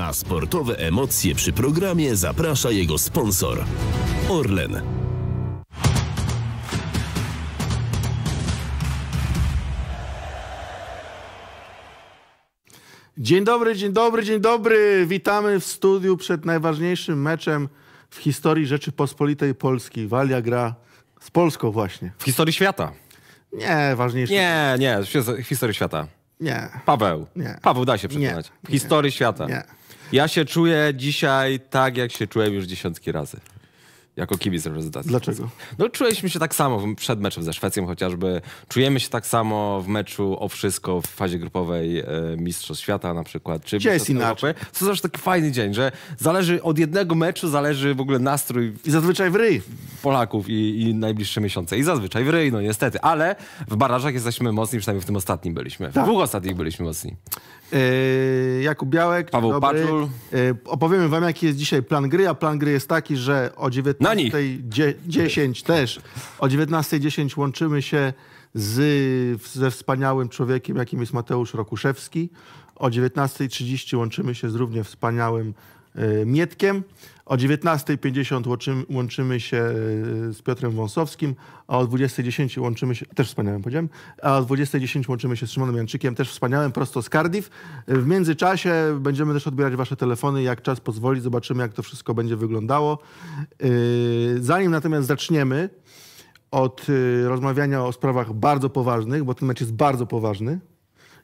Na sportowe emocje przy programie zaprasza jego sponsor. Orlen. Dzień dobry, dzień dobry, dzień dobry. Witamy w studiu przed najważniejszym meczem w historii Rzeczypospolitej Polski. Walia gra z Polską właśnie. W historii świata. Nie, ważniejsze. Nie, nie, w his- w historii świata. Nie. Paweł. Nie. Paweł, daj się przekonać. Nie. W historii świata. Nie. Ja się czuję dzisiaj tak, jak się czułem już dziesiątki razy. Jako kibic reprezentacji. Dlaczego? No czuliśmy się tak samo przed meczem ze Szwecją chociażby. Czujemy się tak samo w meczu o wszystko w fazie grupowej e, Mistrzostw Świata na przykład. Czy Gdzie jest inaczej? Europy. To zawsze taki fajny dzień, że zależy od jednego meczu, zależy w ogóle nastrój I zazwyczaj w ryj. Polaków i, i najbliższe miesiące. I zazwyczaj w ryj, no niestety. Ale w barażach jesteśmy mocni, przynajmniej w tym ostatnim byliśmy. Tak. W dwóch ostatnich byliśmy mocni. Yy, Jakub Białek. Paweł dobry. Paczul. Yy, opowiemy wam, jaki jest dzisiaj plan gry, a plan gry jest taki, że o Na nich. 19.10 też, o 19.10 łączymy się z, ze wspaniałym człowiekiem, jakim jest Mateusz Rokuszewski. O 19.30 łączymy się z równie wspaniałym yy, Mietkiem. O 19.50 łączymy, się yy, z Piotrem Wąsowskim, a o 20.10 łączymy się, też wspaniałym powiedziałem, a o 20.10 łączymy się z Szymonem Janczykiem, też wspaniałym, prosto z Cardiff. W międzyczasie będziemy też odbierać wasze telefony, jak czas pozwoli, zobaczymy jak to wszystko będzie wyglądało. Yy, Zanim natomiast zaczniemy od rozmawiania o sprawach bardzo poważnych, bo ten mecz jest bardzo poważny,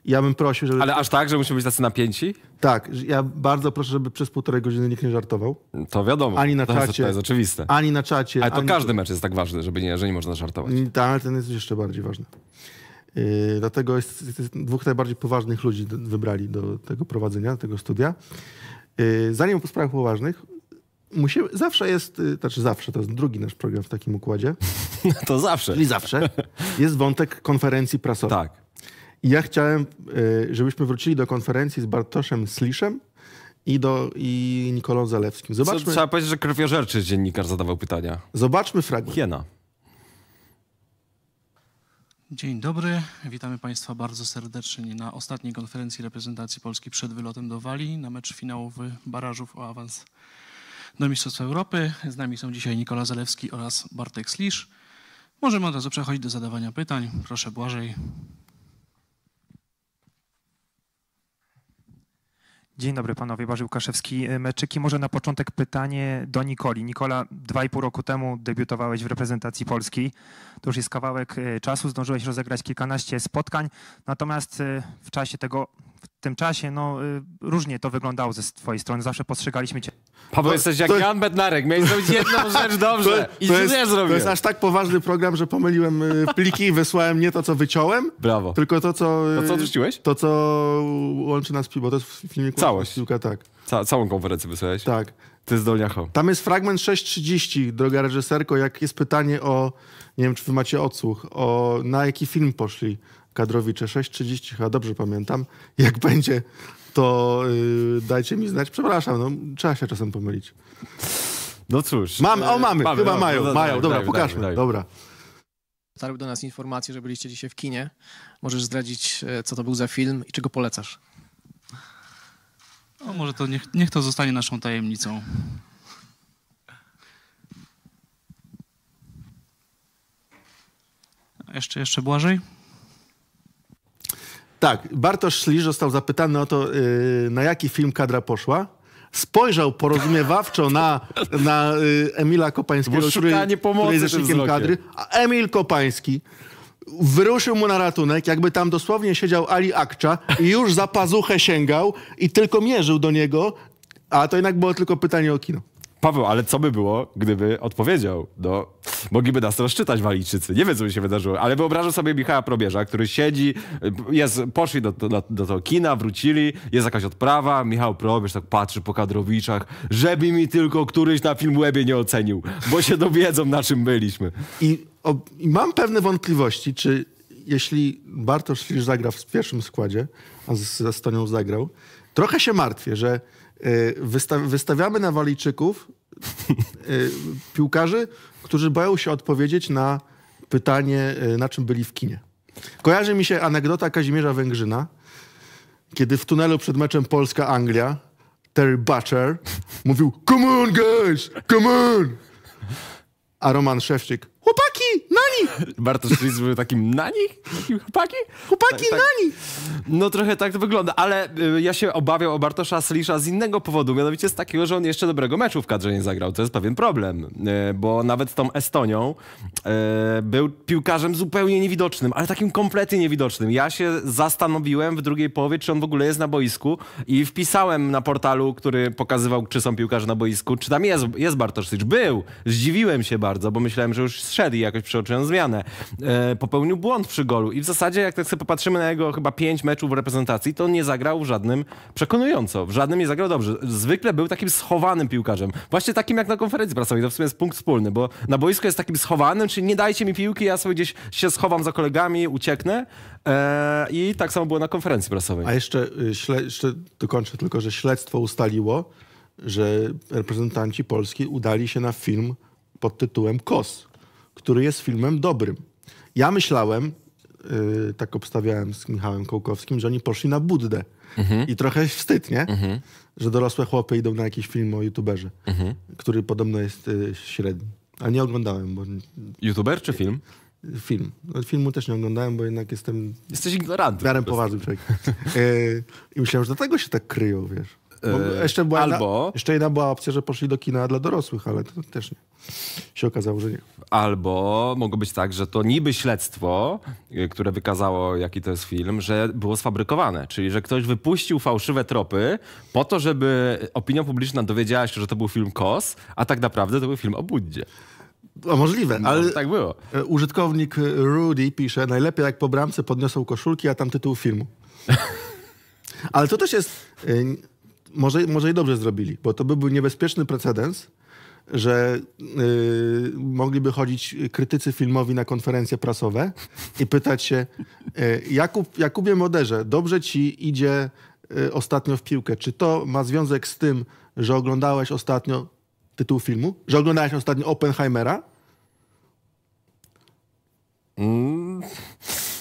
ja bym prosił, żeby... Ale aż tak, że musimy być tacy napięci? Tak, ja bardzo proszę, żeby przez półtorej godziny nikt nie żartował. To wiadomo. Ani na to jest, czacie. To jest oczywiste. Ani na czacie. Ale to ani... każdy mecz jest tak ważny, żeby nie, że nie można żartować. Tak, ale ten jest jeszcze bardziej ważny. Yy, dlatego jest, jest dwóch najbardziej poważnych ludzi do, wybrali do tego prowadzenia, tego studia. Yy, zanim po sprawach poważnych, musimy, zawsze jest, yy, znaczy zawsze, to jest drugi nasz program w takim układzie, To zawsze. czyli zawsze jest wątek konferencji prasowej. Tak. I ja chciałem, yy, żebyśmy wrócili do konferencji z Bartoszem Sliszem i, do, i Nikolą Zalewskim. Co, Zobaczmy, trzeba powiedzieć, że krwiożerczy dziennikarz zadawał pytania. zobaczmy fragment. Hiena. Dzień dobry, witamy Państwa bardzo serdecznie na ostatniej konferencji reprezentacji Polski przed wylotem do Walii na mecz finałowy barażów o awans do Mistrzostw Europy. Z nami są dzisiaj Nikola Zalewski oraz Bartek Slisz. Możemy od razu przechodzić do zadawania pytań. Proszę Błażej. Dzień dobry panowie, Barzy Łukaszewski. Meczyki, może na początek pytanie do Nikoli. Nikola, dwa i pół roku temu debiutowałeś w reprezentacji Polski. To już jest kawałek e, czasu, zdążyłeś rozegrać kilkanaście spotkań, natomiast e, w czasie tego, w tym czasie, no e, różnie to wyglądało ze twojej strony. Zawsze postrzegaliśmy cię Paweł, To- jesteś jak to- Jan Bednarek. Miałeś zrobić jedną rzecz dobrze. I to, źle jest, to jest aż tak poważny program, że pomyliłem y, pliki i wysłałem nie to, co wyciąłem, Brawo. tylko to, co... y, To co odrzuciłeś? To, co łączy nas bo to jest w filmie Całość. Piłka, tak, Ca całą konferencję wysłałeś? tak. Ty z Dolniacho. Tam jest fragment 6.30, droga reżyserko, jak jest pytanie o, nie wiem, czy wy macie odsłuch, o na jaki film poszli kadrowicze. 6.30, chyba dobrze pamiętam. Jak będzie, to y, dajcie mi znać. Przepraszam, no, trzeba się czasem pomylić. No cóż. Mamy, o mamy, chyba no, mają, no, mają. daj, Dobra, daj, pokażmy, daj, daj. dobra. Dotarły do nas informacje, że byliście dzisiaj w kinie. Możesz zdradzić, e, co to był za film i czego polecasz? O, może to niech, niech to zostanie naszą tajemnicą. Jeszcze, jeszcze Błażej? Tak, Bartosz Szlisz został zapytany o to, yy, na jaki film kadra poszła. Spojrzał porozumiewawczo na, na yy, Emila Kopańskiego, Bo który, który jest rzecznikiem kadry, a Emil Kopański wyruszył mu na ratunek, jakby tam dosłownie siedział Ali Akcza i już za pazuchę sięgał i tylko mierzył do niego, a to jednak było tylko pytanie o kino. Paweł, ale co by było, gdyby odpowiedział? No, mogliby nas rozczytać Walijczycy. Nie wiem, co by się wydarzyło, ale wyobrażam sobie Michała Probierza, który siedzi, jest, poszli do, do, do tego kina, wrócili, jest jakaś odprawa, Michał Probierz tak patrzy po kadrowiczach, żeby mi tylko któryś na film Łebie nie ocenił, bo się dowiedzą, na czym byliśmy. I, o, I mam pewne wątpliwości, czy jeśli Bartosz Szlisz zagra w pierwszym składzie, a ze Stonią zagrał, trochę się martwię, że wysta wystawiamy na Walijczyków y, piłkarzy, którzy boją się odpowiedzieć na pytanie, y, na czym byli w kinie. Kojarzy mi się anegdota Kazimierza Węgrzyna, kiedy w tunelu przed meczem Polska-Anglia Terry Butcher mówił come on guys, come on. A Roman Szewczyk Bartosz Rys był takim na nich? Takim chłopaki? chłopaki, Tak, tak. nani. No trochę tak to wygląda, ale y, ja się obawiał o Bartosza Slisza z innego powodu, mianowicie z takiego, że on jeszcze dobrego meczu w kadrze nie zagrał. To jest pewien problem, y, bo nawet z tą Estonią y, był piłkarzem zupełnie niewidocznym, ale takim kompletnie niewidocznym. Ja się zastanowiłem w drugiej połowie, czy on w ogóle jest na boisku i wpisałem na portalu, który pokazywał, czy są piłkarze na boisku, czy tam jest, jest Bartosz Slicz. Był! Zdziwiłem się bardzo, bo myślałem, że już zszedł i jakoś przeoczyłem zmianę. E, popełnił błąd przy golu i w zasadzie, jak tak sobie popatrzymy na jego chyba pięć meczów w reprezentacji, to nie zagrał w żadnym przekonująco. W żadnym nie zagrał dobrze. Zwykle był takim schowanym piłkarzem. Właśnie takim jak na konferencji prasowej. To w sumie jest punkt wspólny, bo na boisku jest takim schowanym, czyli nie dajcie mi piłki, ja sobie gdzieś się schowam za kolegami, ucieknę. E, I tak samo było na konferencji prasowej. A jeszcze, y, śle, jeszcze dokończę tylko, że śledztwo ustaliło, że reprezentanci Polski udali się na film pod tytułem KOS, który jest filmem dobrym. Ja myślałem, y, tak obstawiałem z Michałem Kołkowskim, że oni poszli na Buddę. I trochę wstyd, nie? Że dorosłe chłopy idą na jakiś film o youtuberze, który podobno jest y, średni. A nie oglądałem, bo YouTuber czy film? film. No, filmu też nie oglądałem, bo jednak jestem Jesteś ignorantem. miarę po prostu. poważny człowiek. E, I myślałem, że dlatego się tak kryją, wiesz. E, jeszcze, była albo- jedna, jeszcze jedna była opcja, że poszli do kina dla dorosłych, ale to też nie. Się okazało, że nie. Albo mogło być tak, że to niby śledztwo, y, które wykazało, jaki to jest film, że było sfabrykowane. Czyli, że ktoś wypuścił fałszywe tropy po to, żeby opinia publiczna dowiedziała się, że to był film KOS, a tak naprawdę to był film o Buddzie. O, możliwe, ale Ale tak było. e, użytkownik e, Rudy pisze, najlepiej jak po bramce podniosą koszulki, a tam tytuł filmu. ale to też jest, e, może, może i dobrze zrobili, bo to by był niebezpieczny precedens, że y, mogliby chodzić krytycy filmowi na konferencje prasowe i pytać się, y, Jakub, Jakubie Moderze, dobrze ci idzie y, ostatnio w piłkę. Czy to ma związek z tym, że oglądałeś ostatnio tytuł filmu? Że oglądałeś ostatnio Oppenheimera?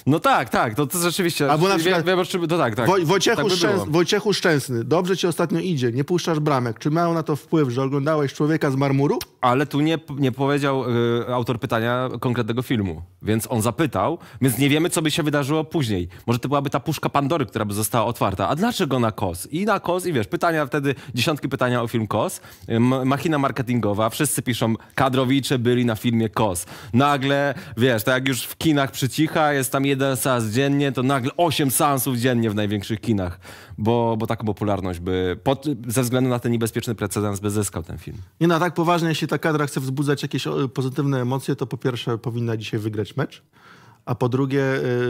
No tak, tak, to, to rzeczywiście. Albo na przykład- wiem, to tak, tak. Woj, Wojciechu, tak by. Szczęs- Wojciechu Szczęsny, dobrze ci ostatnio idzie, nie puszczasz bramek. Czy miał na to wpływ, że oglądałeś Człowieka z marmuru? Ale tu nie, nie powiedział y, autor pytania konkretnego filmu, więc on zapytał, więc nie wiemy, co by się wydarzyło później. Może to byłaby ta puszka Pandory, która by została otwarta. A dlaczego na KOS? I na KOS, i wiesz, pytania wtedy, dziesiątki pytania o film KOS, y, machina marketingowa, wszyscy piszą, kadrowicze byli na filmie KOS. Nagle, wiesz, tak jak już w kinach przycicha, jest tam jeden seans dziennie, to nagle osiem seansów dziennie w największych kinach, bo, bo taką popularność by, pod, ze względu na ten niebezpieczny precedens, by zyskał ten film. Nie no, tak poważnie, jeśli ta kadra chce wzbudzać jakieś o, pozytywne emocje, to po pierwsze powinna dzisiaj wygrać mecz, a po drugie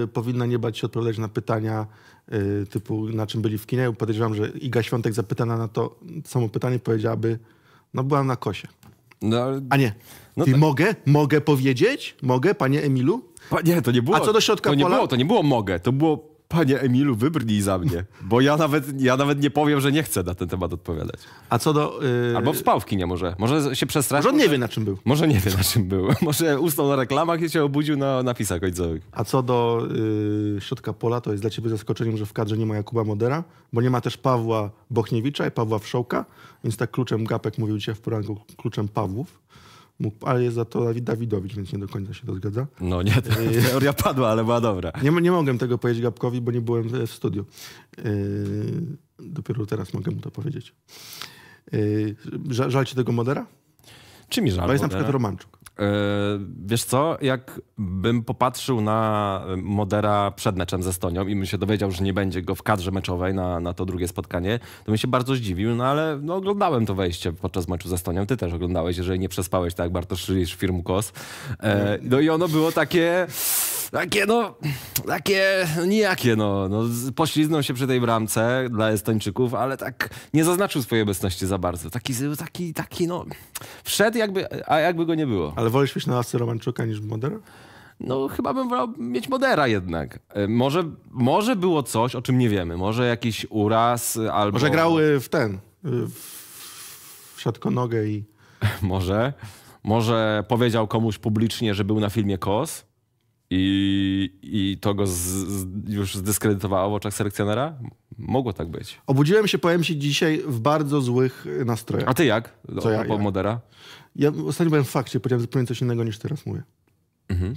y, powinna nie bać się odpowiadać na pytania y, typu na czym byli w kinie. Podejrzewam, że Iga Świątek zapytana na to samo pytanie powiedziałaby, no byłam na kosie. No, ale- A nie, No ty tak. mogę? Mogę powiedzieć? Mogę, panie Emilu? Pa, nie, to nie było. A co do środka to nie pola? Było, to nie było mogę, to było panie Emilu, wybrnij za mnie. Bo ja nawet, ja nawet nie powiem, że nie chcę na ten temat odpowiadać. A co do... y, Albo spał w kinie może. Może się przestraszył. Może on nie wie, na czym był. Może nie wie, na czym był. Może usnął na reklamach i się obudził na napisach końcowych. A co do y, środka pola, to jest dla ciebie zaskoczeniem, że w kadrze nie ma Jakuba Modera, bo nie ma też Pawła Bochniewicza i Pawła Wszołka, więc tak kluczem Gapek mówił dzisiaj w poranku, kluczem Pawłów. Mógł, ale jest za to Dawid Dawidowicz, więc nie do końca się to zgadza. No nie, ta teoria padła, ale była dobra. Nie, nie mogłem tego powiedzieć Gapkowi, bo nie byłem w, studiu. Yy, dopiero teraz mogę mu to powiedzieć. Yy, żal, ci tego Modera? Czy mi żal? To jest na Modera? przykład Romanczuk. E, wiesz co, jakbym popatrzył na Modera przed meczem ze Estonią i bym się dowiedział, że nie będzie go w kadrze meczowej na, na to drugie spotkanie, to bym się bardzo zdziwił, no ale no, oglądałem to wejście podczas meczu ze Estonią. Ty też oglądałeś, jeżeli nie przespałeś, tak jak Bartosz firmu KOS. E, no i ono było takie... Takie, no, takie nijakie, no, no. Pośliznął się przy tej bramce dla Estończyków, ale tak nie zaznaczył swojej obecności za bardzo. Taki, taki, taki, no, wszedł jakby, a jakby go nie było. Ale wolisz mieć na łasce Romanczuka niż Modera? No, chyba bym wolał mieć Modera jednak. E, Może, może było coś, o czym nie wiemy. Może jakiś uraz e, albo... Może grał y, w ten, y, w, siatkonogę i... Może. Może powiedział komuś publicznie, że był na filmie KOS. I, i to go z, z, już zdyskredytowało w oczach selekcjonera? Mogło tak być. Obudziłem się, powiem ci, dzisiaj w bardzo złych nastrojach. A ty jak? Co ja- Po ja? Modera? Ja ostatnio byłem w fakcie, powiedziałem zupełnie coś innego niż teraz mówię. Mhm.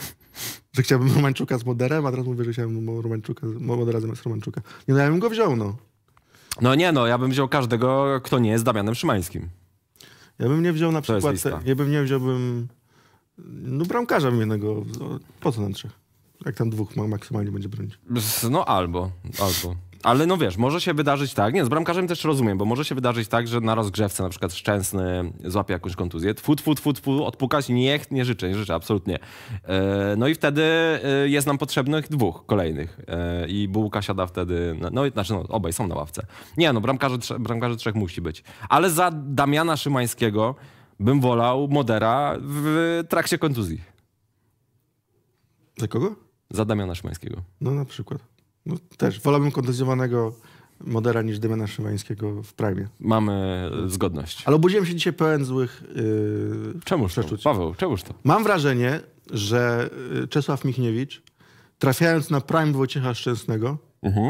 że chciałbym Romańczuka z Moderem, a teraz mówię, że chciałbym Romańczuka, Mo- Modera zamiast Romańczuka. Nie no, ja bym go wziął, no. No nie no, ja bym wziął każdego, kto nie jest Damianem Szymańskim. Ja bym nie wziął na przykład, ja bym nie wziąłbym, no bramkarza bym jednego, po co nam trzech? Jak tam dwóch ma- maksymalnie będzie bronić. No albo, albo. Ale no wiesz, może się wydarzyć tak, nie, z bramkarzem też rozumiem, bo może się wydarzyć tak, że na rozgrzewce na przykład Szczęsny złapie jakąś kontuzję, tfu, tfu, tfu, tfu, odpukać, niech, nie życzę, nie życzę, absolutnie. E, No i wtedy e, jest nam potrzebnych dwóch kolejnych E, i Bułka siada wtedy, na- no i znaczy no, obaj są na ławce. Nie no, bramkarzy, bramkarzy trzech musi być. Ale za Damiana Szymańskiego bym wolał Modera w trakcie kontuzji. Za kogo? Za Damiana Szymańskiego. No na przykład. No, też wolałbym kontuzjowanego Modera niż Damiana Szymańskiego w prime. Mamy zgodność. Ale obudziłem się dzisiaj pełen złych yy, Czemuż to? przeczuć. Paweł, czemuż to? Mam wrażenie, że y, Czesław Michniewicz, trafiając na prime Wojciecha Szczęsnego, Mhm.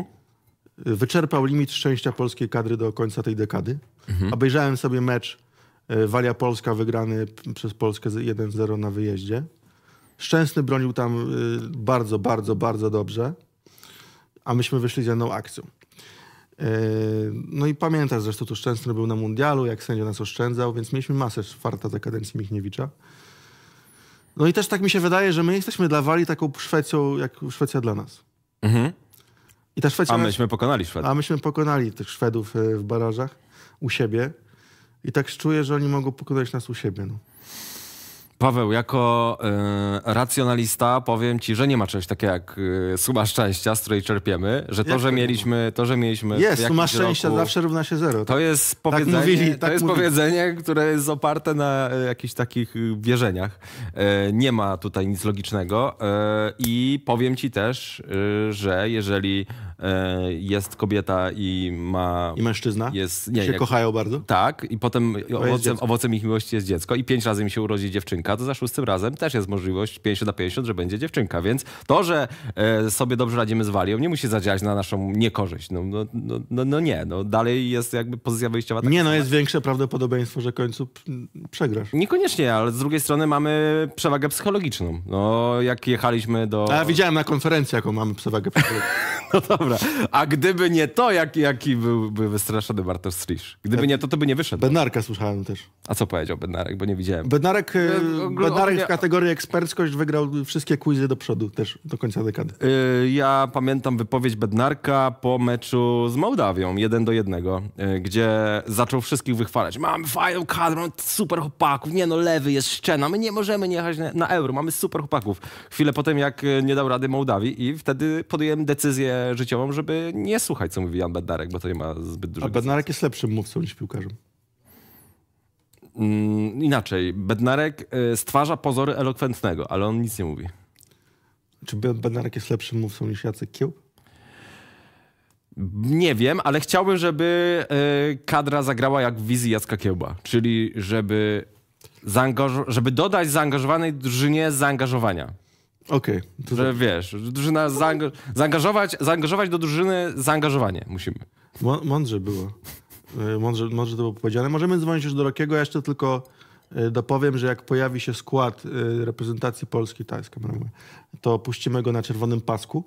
y, wyczerpał limit szczęścia polskiej kadry do końca tej dekady. Obejrzałem sobie mecz y, Walia Polska wygrany przez Polskę z 1-0 na wyjeździe. Szczęsny bronił tam bardzo, bardzo, bardzo dobrze, a myśmy wyszli z jedną akcją. Y, No i pamiętasz zresztą, tu Szczęsny był na mundialu, jak sędzia nas oszczędzał, więc mieliśmy masę farta za kadencji Michniewicza. No i też tak mi się wydaje, że my jesteśmy dla Walii taką Szwecją, jak Szwecja dla nas. Mhm. I ta Szwecja... A myśmy pokonali Szwedów. A myśmy pokonali tych Szwedów e, w barażach u siebie. I tak czuję, że oni mogą pokonać nas u siebie. No. Paweł, jako e, racjonalista powiem ci, że nie ma czegoś takiego jak e, suma szczęścia, z której czerpiemy, że to, Jak że to mieliśmy, to, że mieliśmy Jest, suma szczęścia roku, zawsze równa się zero. To jest powiedzenie, mówili, to tak jest mówili. powiedzenie, które jest oparte na e, jakichś takich wierzeniach. Nie ma tutaj nic logicznego i powiem ci też, że jeżeli jest kobieta i ma... I mężczyzna jest, nie, się jak- kochają bardzo. Tak, i potem owocem, owocem ich miłości jest dziecko i pięć razy mi się urodzi dziewczynka, to za szóstym razem też jest możliwość 50 na 50, że będzie dziewczynka, więc to, że e, sobie dobrze radzimy z Walią, nie musi zadziałać na naszą niekorzyść. No, no, no, no, no nie, no dalej jest jakby pozycja wyjściowa. taka Nie, no jest większe prawdopodobieństwo, że w końcu przegrasz. Niekoniecznie, ale z drugiej strony mamy przewagę psychologiczną. No, jak jechaliśmy do... A ja widziałem na konferencji, jaką mamy przewagę psychologiczną. No dobra, a gdyby nie to, jaki, jaki byłby wystraszony Bartosz Strisz? Gdyby nie to, to by nie wyszedł. Bednarka słyszałem też. A co powiedział Bednarek, bo nie widziałem. Bednarek, e, Bednarek w kategorii eksperckość wygrał wszystkie quizy do przodu też do końca dekady. Y, Ja pamiętam wypowiedź Bednarka po meczu z Mołdawią, jeden do jednego, y, gdzie zaczął wszystkich wychwalać. Mamy fajną kadrę, mamy super chłopaków, nie no, lewy jest szczena, my nie możemy nie jechać na, na euro, mamy super chłopaków. Chwilę potem, jak nie dał rady Mołdawii i wtedy podjąłem decyzję życiową, żeby nie słuchać, co mówi Jan Bednarek, bo to nie ma zbyt A dużego Bednarek jest lepszym mówcą niż piłkarzem. Mm, Inaczej, Bednarek y, stwarza pozory elokwentnego, ale on nic nie mówi. Czy Be- Bednarek jest lepszym mówcą niż Jacek Kieł? Nie wiem, ale chciałbym, żeby e, kadra zagrała jak w wizji Jacka Kiełba, czyli żeby, żeby dodać zaangażowanej drużynie zaangażowania. Okej. to Że wiesz, drużyna zaanga- zaangażować, zaangażować do drużyny zaangażowanie musimy. Mą- Mądrze było. Y, Mądrze, mądrze to było powiedziane. Możemy dzwonić już do Rokiego. Ja jeszcze tylko y, dopowiem, że jak pojawi się skład y, reprezentacji Polski, ta jest kamera moja, to puścimy go na czerwonym pasku,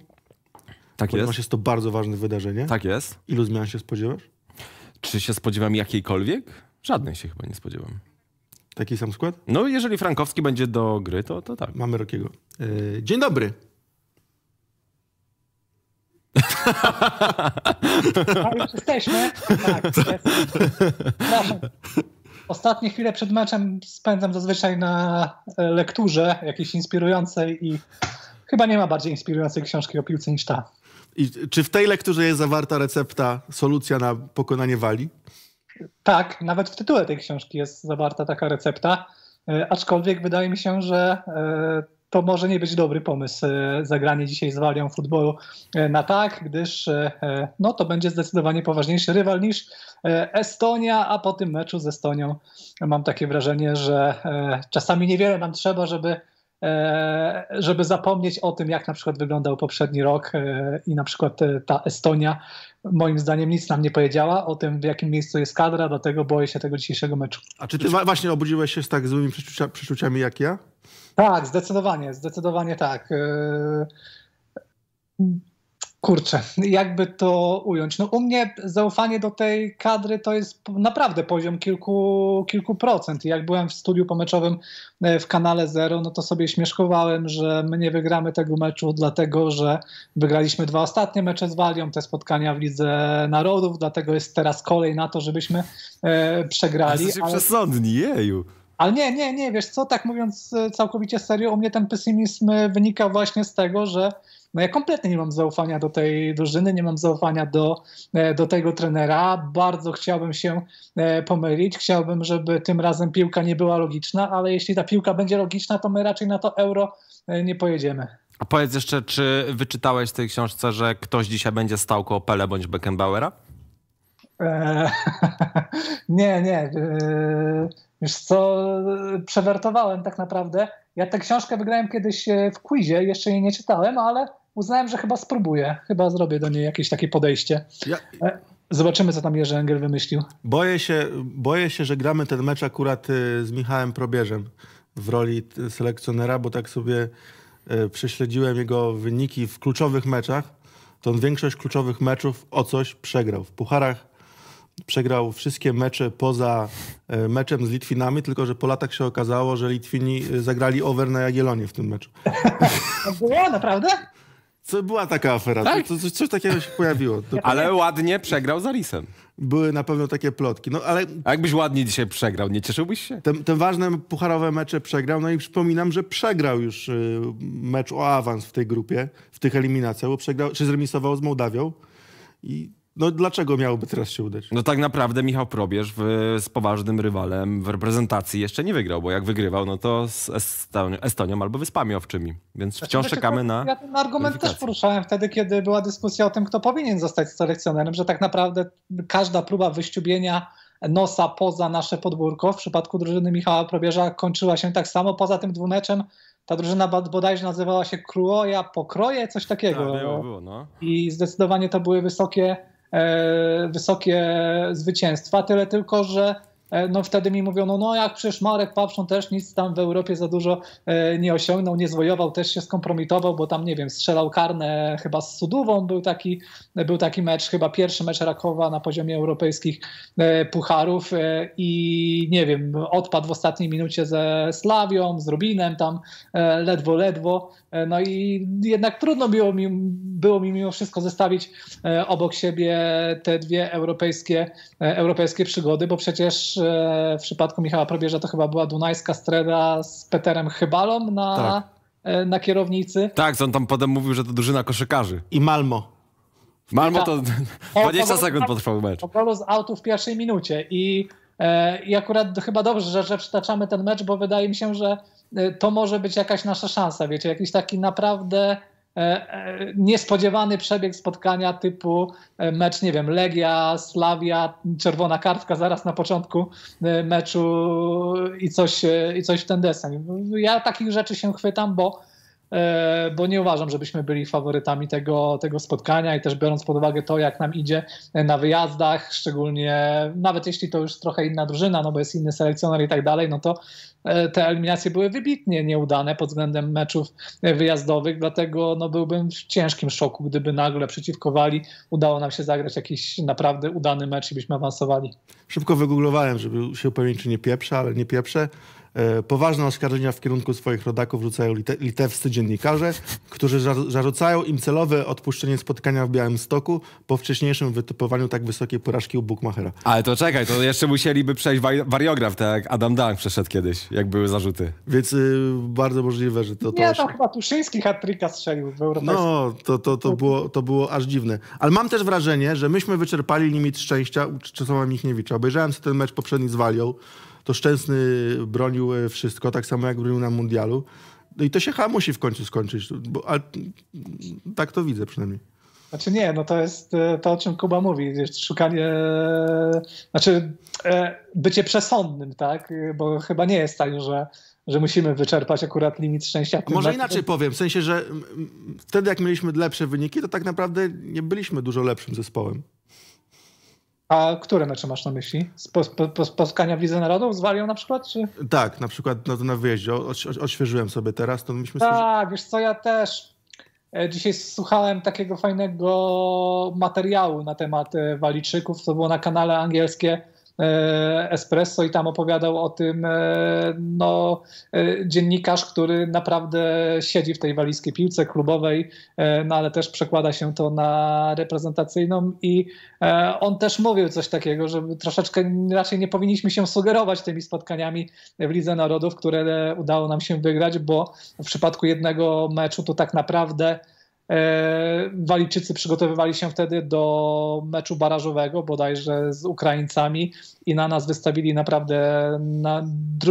Tak ponieważ jest? jest to bardzo ważne wydarzenie. Tak jest. Ilu zmian się spodziewasz? Czy się spodziewam jakiejkolwiek? Żadnej się chyba nie spodziewam. Taki sam skład? No, jeżeli Frankowski będzie do gry, to, to tak. Mamy Rokiego. Y, Dzień dobry. A już jesteśmy? Tak, jest. Przepraszam. Ostatnie chwile przed meczem spędzam zazwyczaj na e, lekturze jakiejś inspirującej i chyba nie ma bardziej inspirującej książki o piłce niż ta. I czy w tej lekturze jest zawarta recepta, solucja na pokonanie wali? Tak, nawet w tytule tej książki jest zawarta taka recepta, e, aczkolwiek wydaje mi się, że e, to może nie być dobry pomysł e, zagranie dzisiaj z Walią futbolu na tak, gdyż no, to będzie zdecydowanie poważniejszy rywal niż Estonia, a po tym meczu z Estonią mam takie wrażenie, że czasami niewiele nam trzeba, żeby żeby zapomnieć o tym, jak na przykład wyglądał poprzedni rok i na przykład ta Estonia moim zdaniem nic nam nie powiedziała o tym, w jakim miejscu jest kadra, dlatego boję się tego dzisiejszego meczu. A czy ty właśnie obudziłeś się z tak złymi przeczucia, przeczuciami jak ja? Tak, zdecydowanie, zdecydowanie tak. Kurczę, jakby to ująć? No u mnie zaufanie do tej kadry to jest naprawdę poziom kilku, kilku procent. Jak byłem w studiu pomeczowym e, w kanale Zero, no to sobie śmieszkowałem, że my nie wygramy tego meczu, dlatego że wygraliśmy dwa ostatnie mecze z Walią, te spotkania w Lidze Narodów, dlatego jest teraz kolej na to, żebyśmy e, przegrali. Jesteście ale... przesądni, jeju. Ale nie, nie, nie, wiesz co, tak mówiąc e, całkowicie serio, u mnie ten pesymizm wynika właśnie z tego, że no ja kompletnie nie mam zaufania do tej drużyny, nie mam zaufania do, e, do tego trenera. Bardzo chciałbym się e, pomylić. Chciałbym, żeby tym razem piłka nie była logiczna, ale jeśli ta piłka będzie logiczna, to my raczej na to euro e, nie pojedziemy. A powiedz jeszcze, czy wyczytałeś w tej książce, że ktoś dzisiaj będzie stał koło Pele bądź Beckenbauera? Nie, nie. Wiesz co, przewertowałem tak naprawdę. Ja tę książkę wygrałem kiedyś w quizie, jeszcze jej nie czytałem, ale uznałem, że chyba spróbuję. Chyba zrobię do niej jakieś takie podejście. Ja... E, zobaczymy, co tam Jerzy Engel wymyślił. Boję się, boję się, że gramy ten mecz akurat y, z Michałem Probierzem w roli selekcjonera, bo tak sobie y, prześledziłem jego wyniki w kluczowych meczach. To on większość kluczowych meczów o coś przegrał. W pucharach przegrał wszystkie mecze poza y, meczem z Litwinami, tylko że po latach się okazało, że Litwini zagrali over na Jagiellonie w tym meczu. Było, naprawdę? Co była taka afera? Tak? Co, coś, coś takiego się pojawiło. To... Ale ładnie przegrał z Arisem. Były na pewno takie plotki. No, ale... A jakbyś ładnie dzisiaj przegrał, nie cieszyłbyś się? Te, te ważne pucharowe mecze przegrał, no i przypominam, że przegrał już y, mecz o awans w tej grupie, w tych eliminacjach, bo przegrał, czy zremisował z Mołdawią i no dlaczego miałoby teraz się udać? No tak naprawdę Michał Probierz w, z poważnym rywalem w reprezentacji jeszcze nie wygrał, bo jak wygrywał, no to z Estonią, Estonią albo Wyspami Owczymi. Więc znaczy, wciąż czekamy na Ja ten argument też poruszałem wtedy, kiedy była dyskusja o tym, kto powinien zostać selekcjonerem, że tak naprawdę każda próba wyściubienia nosa poza nasze podwórko w przypadku drużyny Michała Probierza kończyła się tak samo. Poza tym dwumeczem ta drużyna bodajże nazywała się Kruoja Pokroje, coś takiego. Tak, było, było, no. I zdecydowanie to były wysokie wysokie zwycięstwa, tyle tylko, że E, no wtedy mi mówią, no, jak przecież Marek Papszon też nic tam w Europie za dużo e, nie osiągnął, nie zwojował, też się skompromitował, bo tam, nie wiem, strzelał karne chyba z Sudówą, był taki, był taki mecz, chyba pierwszy mecz Rakowa na poziomie europejskich e, pucharów i nie wiem, odpadł w ostatniej minucie ze Slawią, z Rubinem tam ledwo, ledwo. No i jednak trudno było mi, było mi mimo wszystko zestawić obok siebie te dwie europejskie, europejskie przygody, bo przecież w przypadku Michała Probierza to chyba była Dunajska Streda z Peterem Chybalą na, tak. E, na kierownicy. Tak, co on tam potem mówił, że to drużyna koszykarzy. I Malmo. W Malmo to 20 sekund potrwał mecz. Po z autu w pierwszej minucie i, e, i akurat chyba dobrze, że, że przytaczamy ten mecz, bo wydaje mi się, że e, to może być jakaś nasza szansa, wiecie, jakiś taki naprawdę niespodziewany przebieg spotkania typu e, mecz, nie wiem, Legia, Slavia, czerwona kartka zaraz na początku meczu i coś, i coś w ten deseń. Ja takich rzeczy się chwytam, bo bo nie uważam, żebyśmy byli faworytami tego, tego spotkania i też biorąc pod uwagę to, jak nam idzie na wyjazdach, szczególnie nawet jeśli to już trochę inna drużyna, no bo jest inny selekcjoner i tak dalej, no to E, te eliminacje były wybitnie nieudane pod względem meczów wyjazdowych, dlatego no, byłbym w ciężkim szoku, gdyby nagle przeciwko Wali udało nam się zagrać jakiś naprawdę udany mecz i byśmy awansowali. Szybko wygooglowałem, żeby się upewnić, czy nie pieprze, ale nie pieprze. E, poważne oskarżenia w kierunku swoich rodaków rzucają lite litewscy dziennikarze, którzy zarzucają im celowe odpuszczenie spotkania w Białymstoku po wcześniejszym wytypowaniu tak wysokiej porażki u Bookmachera. Ale to czekaj, to jeszcze musieliby przejść wariograf, tak jak Adam Dank przeszedł kiedyś, jak były zarzuty. Więc y, bardzo możliwe, że to... to Nie, tam chyba Tuszyński hat strzelił w Europejskim. No, to, to, to, było, to było aż dziwne. Ale mam też wrażenie, że myśmy wyczerpali limit szczęścia u Czesława Michniewicza. Obejrzałem sobie ten mecz poprzedni z Walią to Szczęsny bronił e, wszystko, tak samo jak bronił na mundialu. No i to się chyba musi w końcu skończyć, bo, ale, tak to widzę przynajmniej. Znaczy nie, no to jest e, to, o czym Kuba mówi, szukanie, znaczy e, bycie przesądnym, tak, bo chyba nie jest tak, że że musimy wyczerpać akurat limit szczęścia. A może inaczej powiem, w sensie, że wtedy jak mieliśmy lepsze wyniki, to tak naprawdę nie byliśmy dużo lepszym zespołem. A które mecze masz na myśli? Spotkania w Lidze Narodów z Walią na przykład? Czy? Tak, na przykład no na wyjeździe. odświeżyłem sobie teraz, to myśmy... Tak, wiesz co, ja też e, dzisiaj słuchałem takiego fajnego materiału na temat e, Walijczyków, to było na kanale angielskie Espresso i tam opowiadał o tym e, no, e, dziennikarz, który naprawdę siedzi w tej walizkiej piłce klubowej, no ale też przekłada się to na reprezentacyjną i on też mówił coś takiego, że troszeczkę raczej nie powinniśmy się sugerować tymi spotkaniami w Lidze Narodów, które udało nam się wygrać, bo w przypadku jednego meczu to tak naprawdę E, Walijczycy przygotowywali się wtedy do meczu barażowego, bodajże z Ukraińcami, i na nas wystawili naprawdę na,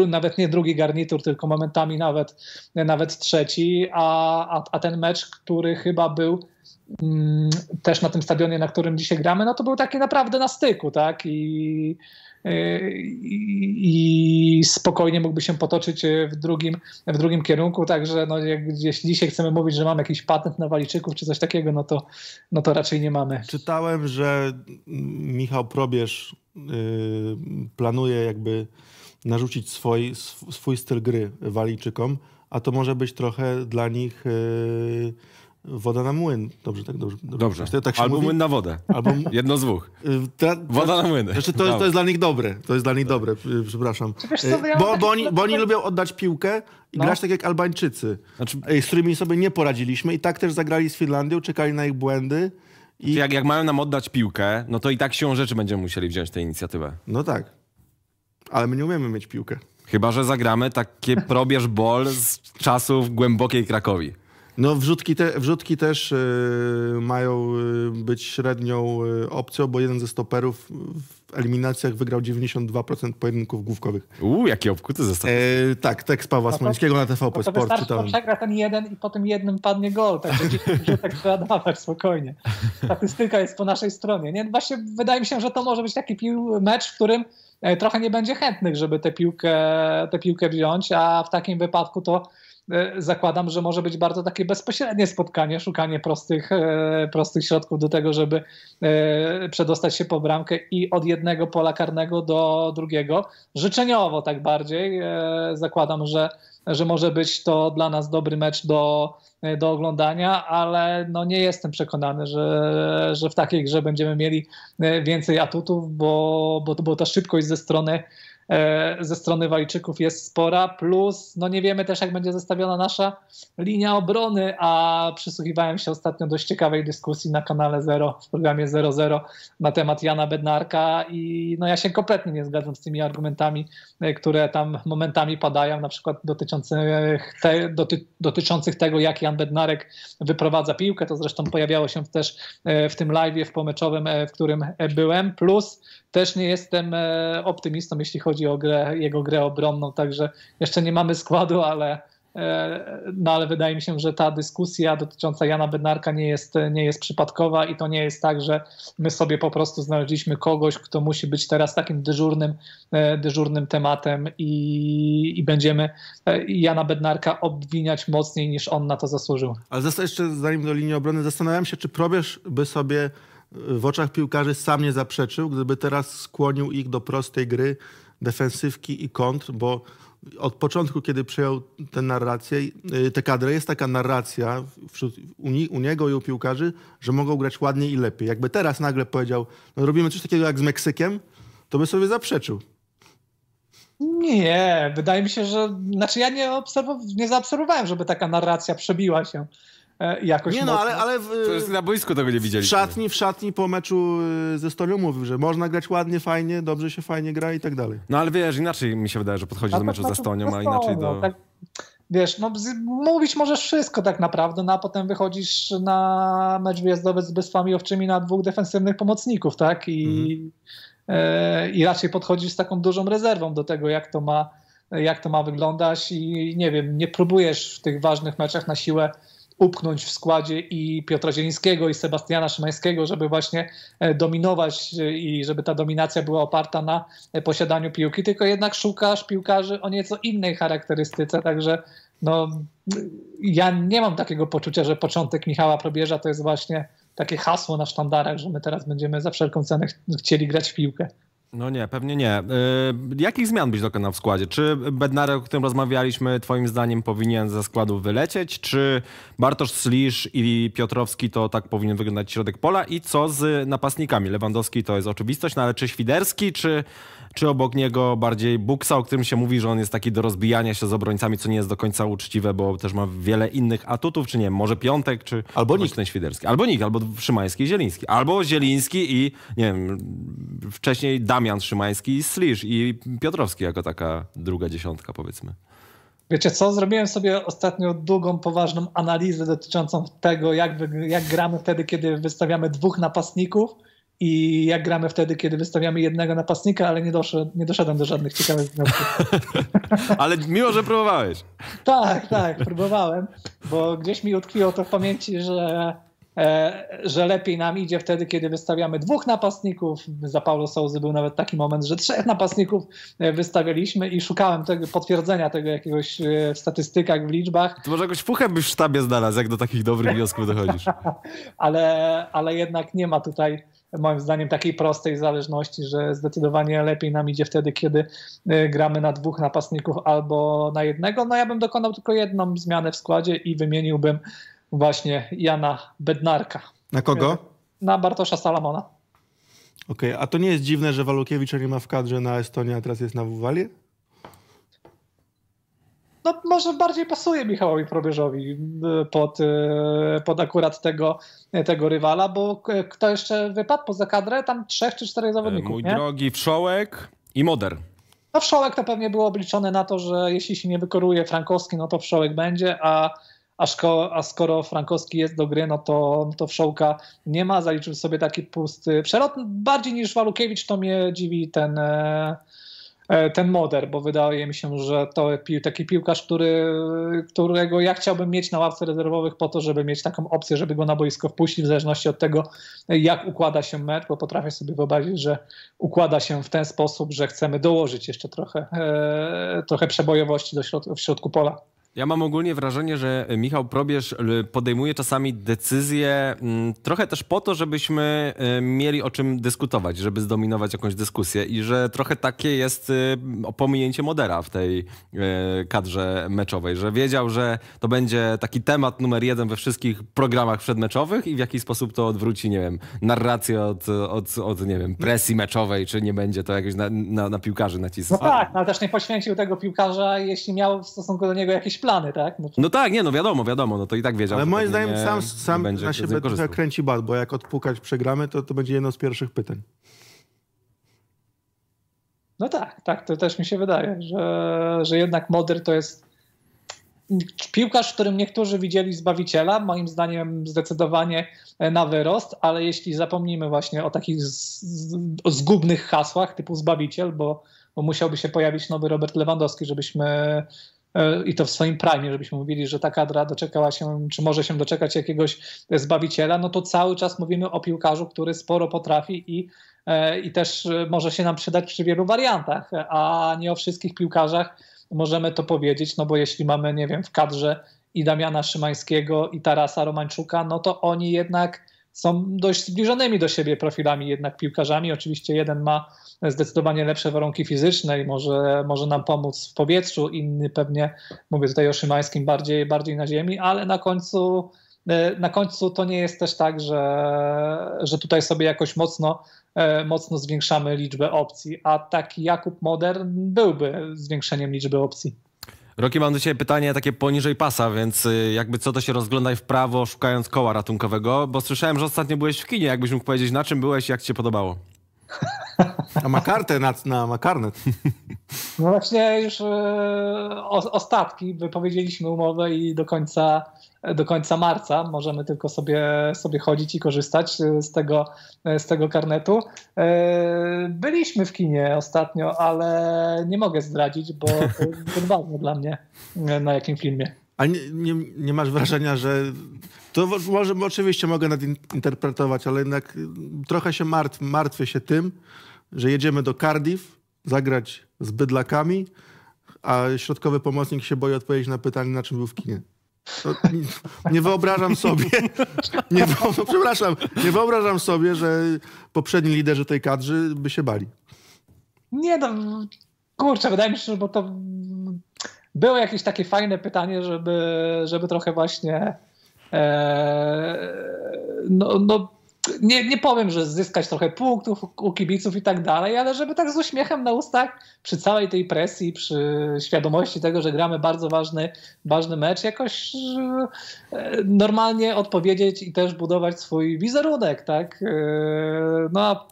nawet nie drugi garnitur, tylko momentami nawet, nawet trzeci. A, a, a ten mecz, który chyba był mm, też na tym stadionie, na którym dzisiaj gramy, no to był taki naprawdę na styku, tak? I i spokojnie mógłby się potoczyć w drugim, w drugim kierunku. Także no, jak, jeśli dzisiaj chcemy mówić, że mamy jakiś patent na Walijczyków czy coś takiego, no to, no to raczej nie mamy. Czytałem, że Michał Probierz yy, planuje jakby narzucić swój, swój styl gry Walijczykom, a to może być trochę dla nich yy, Woda na młyn. Dobrze, tak dobrze. Dobrze. dobrze. Tak Albo mówi? młyn na wodę. Albo... Jedno z dwóch. Y, ta, ta... Woda na młyn. Znaczy to, to jest dla nich dobre. To jest dla nich dobre, y, przepraszam. Y, bo, bo, oni, bo oni lubią oddać piłkę i no. grać tak jak Albańczycy, znaczy... z którymi sobie nie poradziliśmy i tak też zagrali z Finlandią, czekali na ich błędy. I... Jak, jak mają nam oddać piłkę, no to i tak siłą rzeczy będziemy musieli wziąć tę inicjatywę. No tak. Ale my nie umiemy mieć piłkę. Chyba, że zagramy takie probierz bol z czasów głębokiej Krakowi. No wrzutki, te, wrzutki też y, mają y, być średnią y, opcją, bo jeden ze stoperów w eliminacjach wygrał 92% pojedynków główkowych. Uuu, jakie obkuty zestaw. E, tak, tekst Pawła no Smoleńskiego na TVP no to Sport czytałem. przegra ten jeden i po tym jednym padnie gol, także wrzutek trzeba dawać spokojnie. Statystyka jest po naszej stronie. Nie? Właśnie wydaje mi się, że to może być taki pił, mecz, w którym e, trochę nie będzie chętnych, żeby tę piłkę, tę piłkę wziąć, a w takim wypadku to E, zakładam, że może być bardzo takie bezpośrednie spotkanie, szukanie prostych, e, prostych środków do tego, żeby e, przedostać się po bramkę i od jednego pola karnego do drugiego. Życzeniowo tak bardziej. Zakładam, że, że może być to dla nas dobry mecz do, do oglądania, ale no nie jestem przekonany, że, że w takiej grze będziemy mieli więcej atutów, bo, bo, bo ta szybkość ze strony E, ze strony Walijczyków jest spora, plus no nie wiemy też jak będzie zestawiona nasza linia obrony, a przysłuchiwałem się ostatnio dość ciekawej dyskusji na kanale Zero, w programie 00 na temat Jana Bednarka i no ja się kompletnie nie zgadzam z tymi argumentami, e, które tam momentami padają, na przykład dotyczących, te, doty, dotyczących tego, jak Jan Bednarek wyprowadza piłkę, to zresztą pojawiało się też e, w tym live w pomeczowym, w którym byłem, plus też nie jestem optymistą, jeśli chodzi o grę, jego grę obronną, także jeszcze nie mamy składu, ale, e, no ale wydaje mi się, że ta dyskusja dotycząca Jana Bednarka nie jest, nie jest przypadkowa i to nie jest tak, że my sobie po prostu znaleźliśmy kogoś, kto musi być teraz takim dyżurnym, e, dyżurnym tematem i, i będziemy e, Jana Bednarka obwiniać mocniej niż on na to zasłużył. Ale jeszcze zanim do linii obrony, zastanawiam się, czy Probierz by sobie w oczach piłkarzy sam nie zaprzeczył, gdyby teraz skłonił ich do prostej gry, defensywki i kontr, bo od początku, kiedy przejął tę narrację, y, tę kadrę, jest taka narracja wśród, u, u, niego i u piłkarzy, że mogą grać ładniej i lepiej. Jakby teraz nagle powiedział, no robimy coś takiego jak z Meksykiem, to by sobie zaprzeczył. Nie, wydaje mi się, że. Znaczy, ja nie, obserw- nie zaobserwowałem, żeby taka narracja przebiła się jakoś Nie no, ale, ale w, na boisku tego nie widzieliśmy. W szatni, w szatni po meczu y, ze Stolią mówił, że można grać ładnie, fajnie, dobrze się fajnie gra i tak dalej. No ale wiesz, inaczej mi się wydaje, że podchodzi do meczu ze Stonią, a inaczej do... Tak, wiesz, no, mówić możesz wszystko tak naprawdę, no a potem wychodzisz na mecz wyjazdowy z Bezwami Owczymi na dwóch defensywnych pomocników, tak? I, mhm. e, I raczej podchodzisz z taką dużą rezerwą do tego, jak to ma, jak to ma wyglądać i nie wiem, nie próbujesz w tych ważnych meczach na siłę upchnąć w składzie i Piotra Zielińskiego, i Sebastiana Szymańskiego, żeby właśnie dominować i żeby ta dominacja była oparta na posiadaniu piłki, tylko jednak szukasz piłkarzy o nieco innej charakterystyce, także no, ja nie mam takiego poczucia, że początek Michała Probierza to jest właśnie takie hasło na sztandarach, że my teraz będziemy za wszelką cenę chcieli grać w piłkę. No nie, pewnie nie. Yy, jakich zmian byś dokonał w składzie? Czy Bednarek, o którym rozmawialiśmy, twoim zdaniem powinien ze składu wylecieć? Czy Bartosz Slisz i Piotrowski to tak powinien wyglądać środek pola? I co z napastnikami? Lewandowski to jest oczywistość, no ale czy Świderski, czy czy obok niego bardziej Buksa, o którym się mówi, że on jest taki do rozbijania się z obrońcami, co nie jest do końca uczciwe, bo też ma wiele innych atutów, czy nie wiem, może Piątek, czy albo nikt ten Świderski. Albo nikt, albo Szymański i Zieliński. Albo Zieliński i, nie wiem, wcześniej Damian Szymański i Slisz i Piotrowski jako taka druga dziesiątka, powiedzmy. Wiecie co, zrobiłem sobie ostatnio długą, poważną analizę dotyczącą tego, jak, jak gramy wtedy, kiedy wystawiamy dwóch napastników i jak gramy wtedy, kiedy wystawiamy jednego napastnika, ale nie, doszedł, nie doszedłem do żadnych ciekawych wniosków. ale miło, że próbowałeś. tak, tak, próbowałem, bo gdzieś mi utkwiło to w pamięci, że, e, że lepiej nam idzie wtedy, kiedy wystawiamy dwóch napastników. Za Paulo Souzy był nawet taki moment, że trzech napastników e, wystawialiśmy i szukałem tego potwierdzenia tego jakiegoś e, w statystykach, w liczbach. To może jakoś fuchę byś w sztabie znalazł, jak do takich dobrych wniosków dochodzisz. ale, ale jednak nie ma tutaj moim zdaniem takiej prostej zależności, że zdecydowanie lepiej nam idzie wtedy, kiedy y, gramy na dwóch napastników albo na jednego. No ja bym dokonał tylko jedną zmianę w składzie i wymieniłbym właśnie Jana Bednarka. Na kogo? Na Bartosza Salamona. Okej, okay, a to nie jest dziwne, że Walukiewicza nie ma w kadrze na Estonię, a teraz jest na Wuwalie? No może bardziej pasuje Michałowi Probierzowi y, pod, y, pod akurat tego, tego rywala, bo kto jeszcze wypadł poza kadrę? Tam trzech czy czterech zawodników, Mój nie? drogi Wszołek i Moder. No Wszołek to pewnie było obliczone na to, że jeśli się nie wykoruje Frankowski, no to Wszołek będzie, a, a, szko, a skoro Frankowski jest do gry, no to, no to Wszołka nie ma. Zaliczył sobie taki pusty przelot. Bardziej niż Walukiewicz to mnie dziwi ten... E, ten moder, bo wydaje mi się, że to taki piłkarz, który, którego ja chciałbym mieć na ławce rezerwowych po to, żeby mieć taką opcję, żeby go na boisko wpuścić, w zależności od tego, jak układa się mecz, bo potrafię sobie wyobrazić, że układa się w ten sposób, że chcemy dołożyć jeszcze trochę, e, trochę przebojowości do środ w środku pola. Ja mam ogólnie wrażenie, że Michał Probierz podejmuje czasami decyzje mm, trochę też po to, żebyśmy y, mieli o czym dyskutować, żeby zdominować jakąś dyskusję i że trochę takie jest pominięcie modera w tej kadrze meczowej, że wiedział, że to będzie taki temat numer jeden we wszystkich programach przedmeczowych i w jaki sposób to odwróci, nie wiem, narrację od, od, od nie wiem, presji meczowej, czy nie będzie to jakoś na, na, na piłkarzy nacisnąć. No tak, no ale też nie poświęcił tego piłkarza, jeśli miał w stosunku do niego jakieś plany, tak? No, no tak, nie, no wiadomo, wiadomo, no to i tak wiedział. Ale moim zdaniem nie, sam, sam nie na siebie trochę kręci bal, bo jak odpukać przegramy, to to będzie jedno z pierwszych pytań. No tak, tak, to też mi się wydaje, że, że jednak Moder to jest piłkarz, w którym niektórzy widzieli Zbawiciela, moim zdaniem zdecydowanie na wyrost, ale jeśli zapomnimy właśnie o takich zgubnych hasłach typu Zbawiciel, bo, bo musiałby się pojawić nowy Robert Lewandowski, żebyśmy i to w swoim prime, żebyśmy mówili, że ta kadra doczekała się, czy może się doczekać jakiegoś zbawiciela, no to cały czas mówimy o piłkarzu, który sporo potrafi i, e, i też może się nam przydać przy wielu wariantach, a nie o wszystkich piłkarzach możemy to powiedzieć, no bo jeśli mamy, nie wiem, w kadrze i Damiana Szymańskiego i Tarasa Romańczuka, no to oni jednak są dość zbliżonymi do siebie profilami jednak piłkarzami. Oczywiście jeden ma zdecydowanie lepsze warunki fizyczne i może, może nam pomóc w powietrzu, inny pewnie, mówię tutaj o Szymańskim, bardziej, bardziej na ziemi, ale na końcu, e, na końcu to nie jest też tak, że, że tutaj sobie jakoś mocno, e, mocno zwiększamy liczbę opcji, a taki Jakub Modern byłby zwiększeniem liczby opcji. Roki, mam do ciebie pytanie takie poniżej pasa, więc y, jakby co to się rozglądaj w prawo, szukając koła ratunkowego, bo słyszałem, że ostatnio byłeś w kinie. Jakbyś mógł powiedzieć, na czym byłeś jak ci się podobało? A ma kartę na, na ma karnet. No właśnie już e, ostatki wypowiedzieliśmy umowę i do końca, do końca marca możemy tylko sobie, sobie chodzić i korzystać z tego, z tego karnetu. E, byliśmy w kinie ostatnio, ale nie mogę zdradzić, bo to jest ważne dla mnie na jakim filmie. A nie, nie, nie masz wrażenia, że to może oczywiście mogę nadinterpretować, ale jednak y, trochę się martw, martwię się tym, że jedziemy do Cardiff zagrać z bydlakami, a środkowy pomocnik się boi odpowiedzieć na pytanie, na czym był w kinie. Nie, nie wyobrażam sobie, nie, przepraszam, nie wyobrażam sobie, że poprzedni liderzy tej kadrzy by się bali. Nie no, kurczę, wydaje mi się, że bo to było jakieś takie fajne pytanie, żeby, żeby trochę właśnie e, no, no nie, nie powiem, że zyskać trochę punktów u- kibiców i tak dalej, ale żeby tak z uśmiechem na ustach przy całej tej presji, przy świadomości tego, że gramy bardzo ważny, ważny mecz, jakoś e, normalnie odpowiedzieć i też budować swój wizerunek, tak? E, No a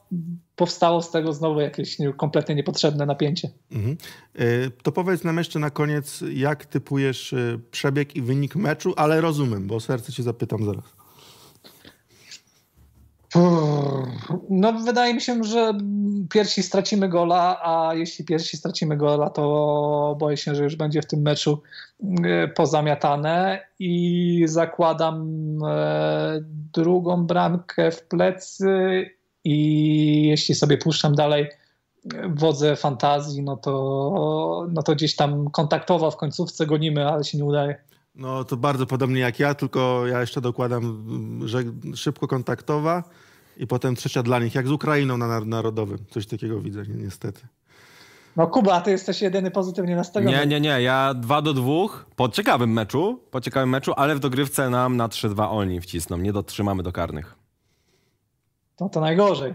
powstało z tego znowu jakieś nie, kompletnie niepotrzebne napięcie. Mhm. Y, To powiedz nam jeszcze na koniec, jak typujesz przebieg i wynik meczu, ale rozumiem, bo serce cię zapytam zaraz. No, wydaje mi się, że pierwsi stracimy gola, a jeśli pierwsi stracimy gola, to boję się, że już będzie w tym meczu e, pozamiatane i zakładam e, drugą bramkę w plecy i jeśli sobie puszczam dalej e, wodze fantazji, no to, no to gdzieś tam kontaktowo w końcówce gonimy, ale się nie udaje. No to bardzo podobnie jak ja, tylko ja jeszcze dokładam, że szybko kontaktowa i potem trzecia dla nich, jak z Ukrainą na nar- narodowym. Coś takiego widzę, ni- niestety. No Kuba, ty jesteś jedyny pozytywnie nastawiony. Nie, nie, nie. Ja 2 do 2 po ciekawym meczu, po ciekawym meczu, ale w dogrywce nam na 3-2 oni wcisną. Nie dotrzymamy do karnych. No to najgorzej.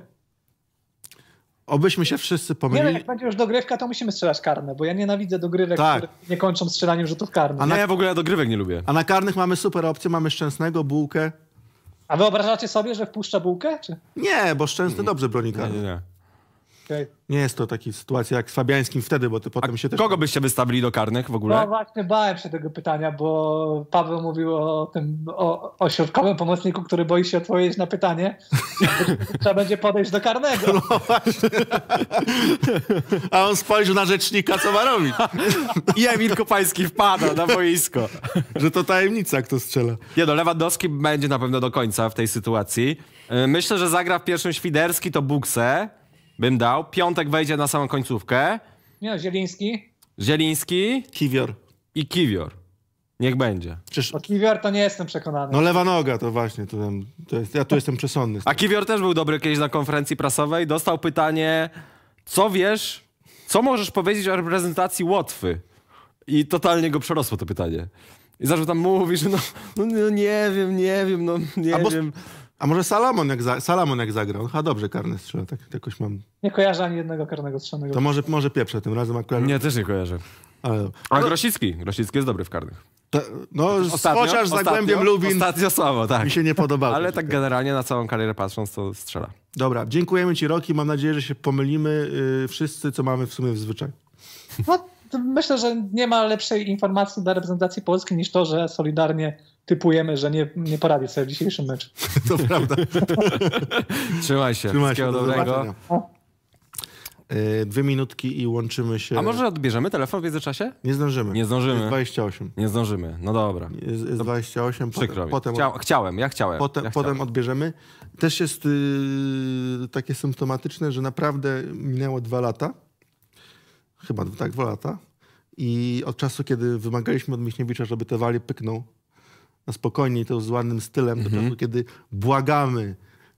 Obyśmy się wszyscy Nie, no, pomylili. jak będzie już dogrywka, to musimy strzelać karne, bo ja nienawidzę dogrywek, Tak. które nie kończą strzelaniem rzutów karnych. A A, na- Nie, ja w ogóle dogrywek nie lubię. A na karnych mamy super opcję, mamy Szczęsnego, Bułkę. wyobrażacie sobie, że wpuszcza bułkę? Czy? Nie, bo Szczęsny dobrze broni Nie, nie, karnych. nie. Okay. Nie jest to taka sytuacja jak z Fabiańskim wtedy, bo ty A potem się też... kogo byście wystawili do karnych w No ogóle? właśnie, bałem się tego pytania, bo Paweł mówił o tym, o, o środkowym pomocniku, który boi się odpowiedzieć na pytanie. Trzeba będzie podejść do karnego. A on spojrzy na rzecznika, co ma robić. I Emil Kopański wpada na boisko. Że to tajemnica, kto strzela. Nie no, Lewandowski będzie na pewno do końca w tej sytuacji. Yy, Myślę, że zagra w pierwszym Świderski, to Bukse bym dał. Piątek wejdzie na samą końcówkę. Nie no, Zieliński. Zieliński Kiwior. i Kiwior. Niech będzie. Przecież, O Kiwior to nie jestem przekonany. no lewa noga, to właśnie, to, tam, to jest, ja tu jestem przesądny. A Kiwior też był dobry kiedyś na konferencji prasowej. Dostał pytanie, co wiesz, co możesz powiedzieć o reprezentacji Łotwy? I totalnie go przerosło to pytanie. I zaczął tam mówić, że no, no, no nie wiem, nie wiem, no nie A bo- wiem. A może Salamon jak, za, Salamon jak zagrał? A dobrze, karny strzela, tak jakoś mam. Nie kojarzę ani jednego karnego strzelnego. To może, może pieprzę tym razem akurat. Nie, też nie kojarzę. Ale, A Grosicki. Grosicki jest dobry w karnych. to, no, chociaż z Zagłębiem ostatnio, Lubin Ostatnio słabo, tak. mi się nie podobało. Ale tak generalnie na całą karierę patrząc, to strzela. Dobra, dziękujemy ci Roki. Mam nadzieję, że się pomylimy yy, wszyscy, co mamy w sumie w zwyczaju. No, myślę, że nie ma lepszej informacji dla reprezentacji Polski niż to, że solidarnie typujemy, że nie, nie poradzi sobie w dzisiejszym meczu. To prawda. Trzymaj się. Trzymaj się, do dobrego. Yy, dwie minutki i łączymy się. A może odbierzemy telefon w międzyczasie? Nie zdążymy. Nie zdążymy. Jest 28. Nie zdążymy. No dobra. Jest, jest 28. Przykro potem, mi. potem, Chcia, chciałem, ja chciałem. potem, ja potem chciałem. odbierzemy. Też jest yy, takie symptomatyczne, że naprawdę minęło dwa lata. Chyba tak, dwa lata. I od czasu, kiedy wymagaliśmy od Michniewicza, żeby te wali pyknął na spokojnie to z ładnym stylem, do czasu, kiedy błagamy,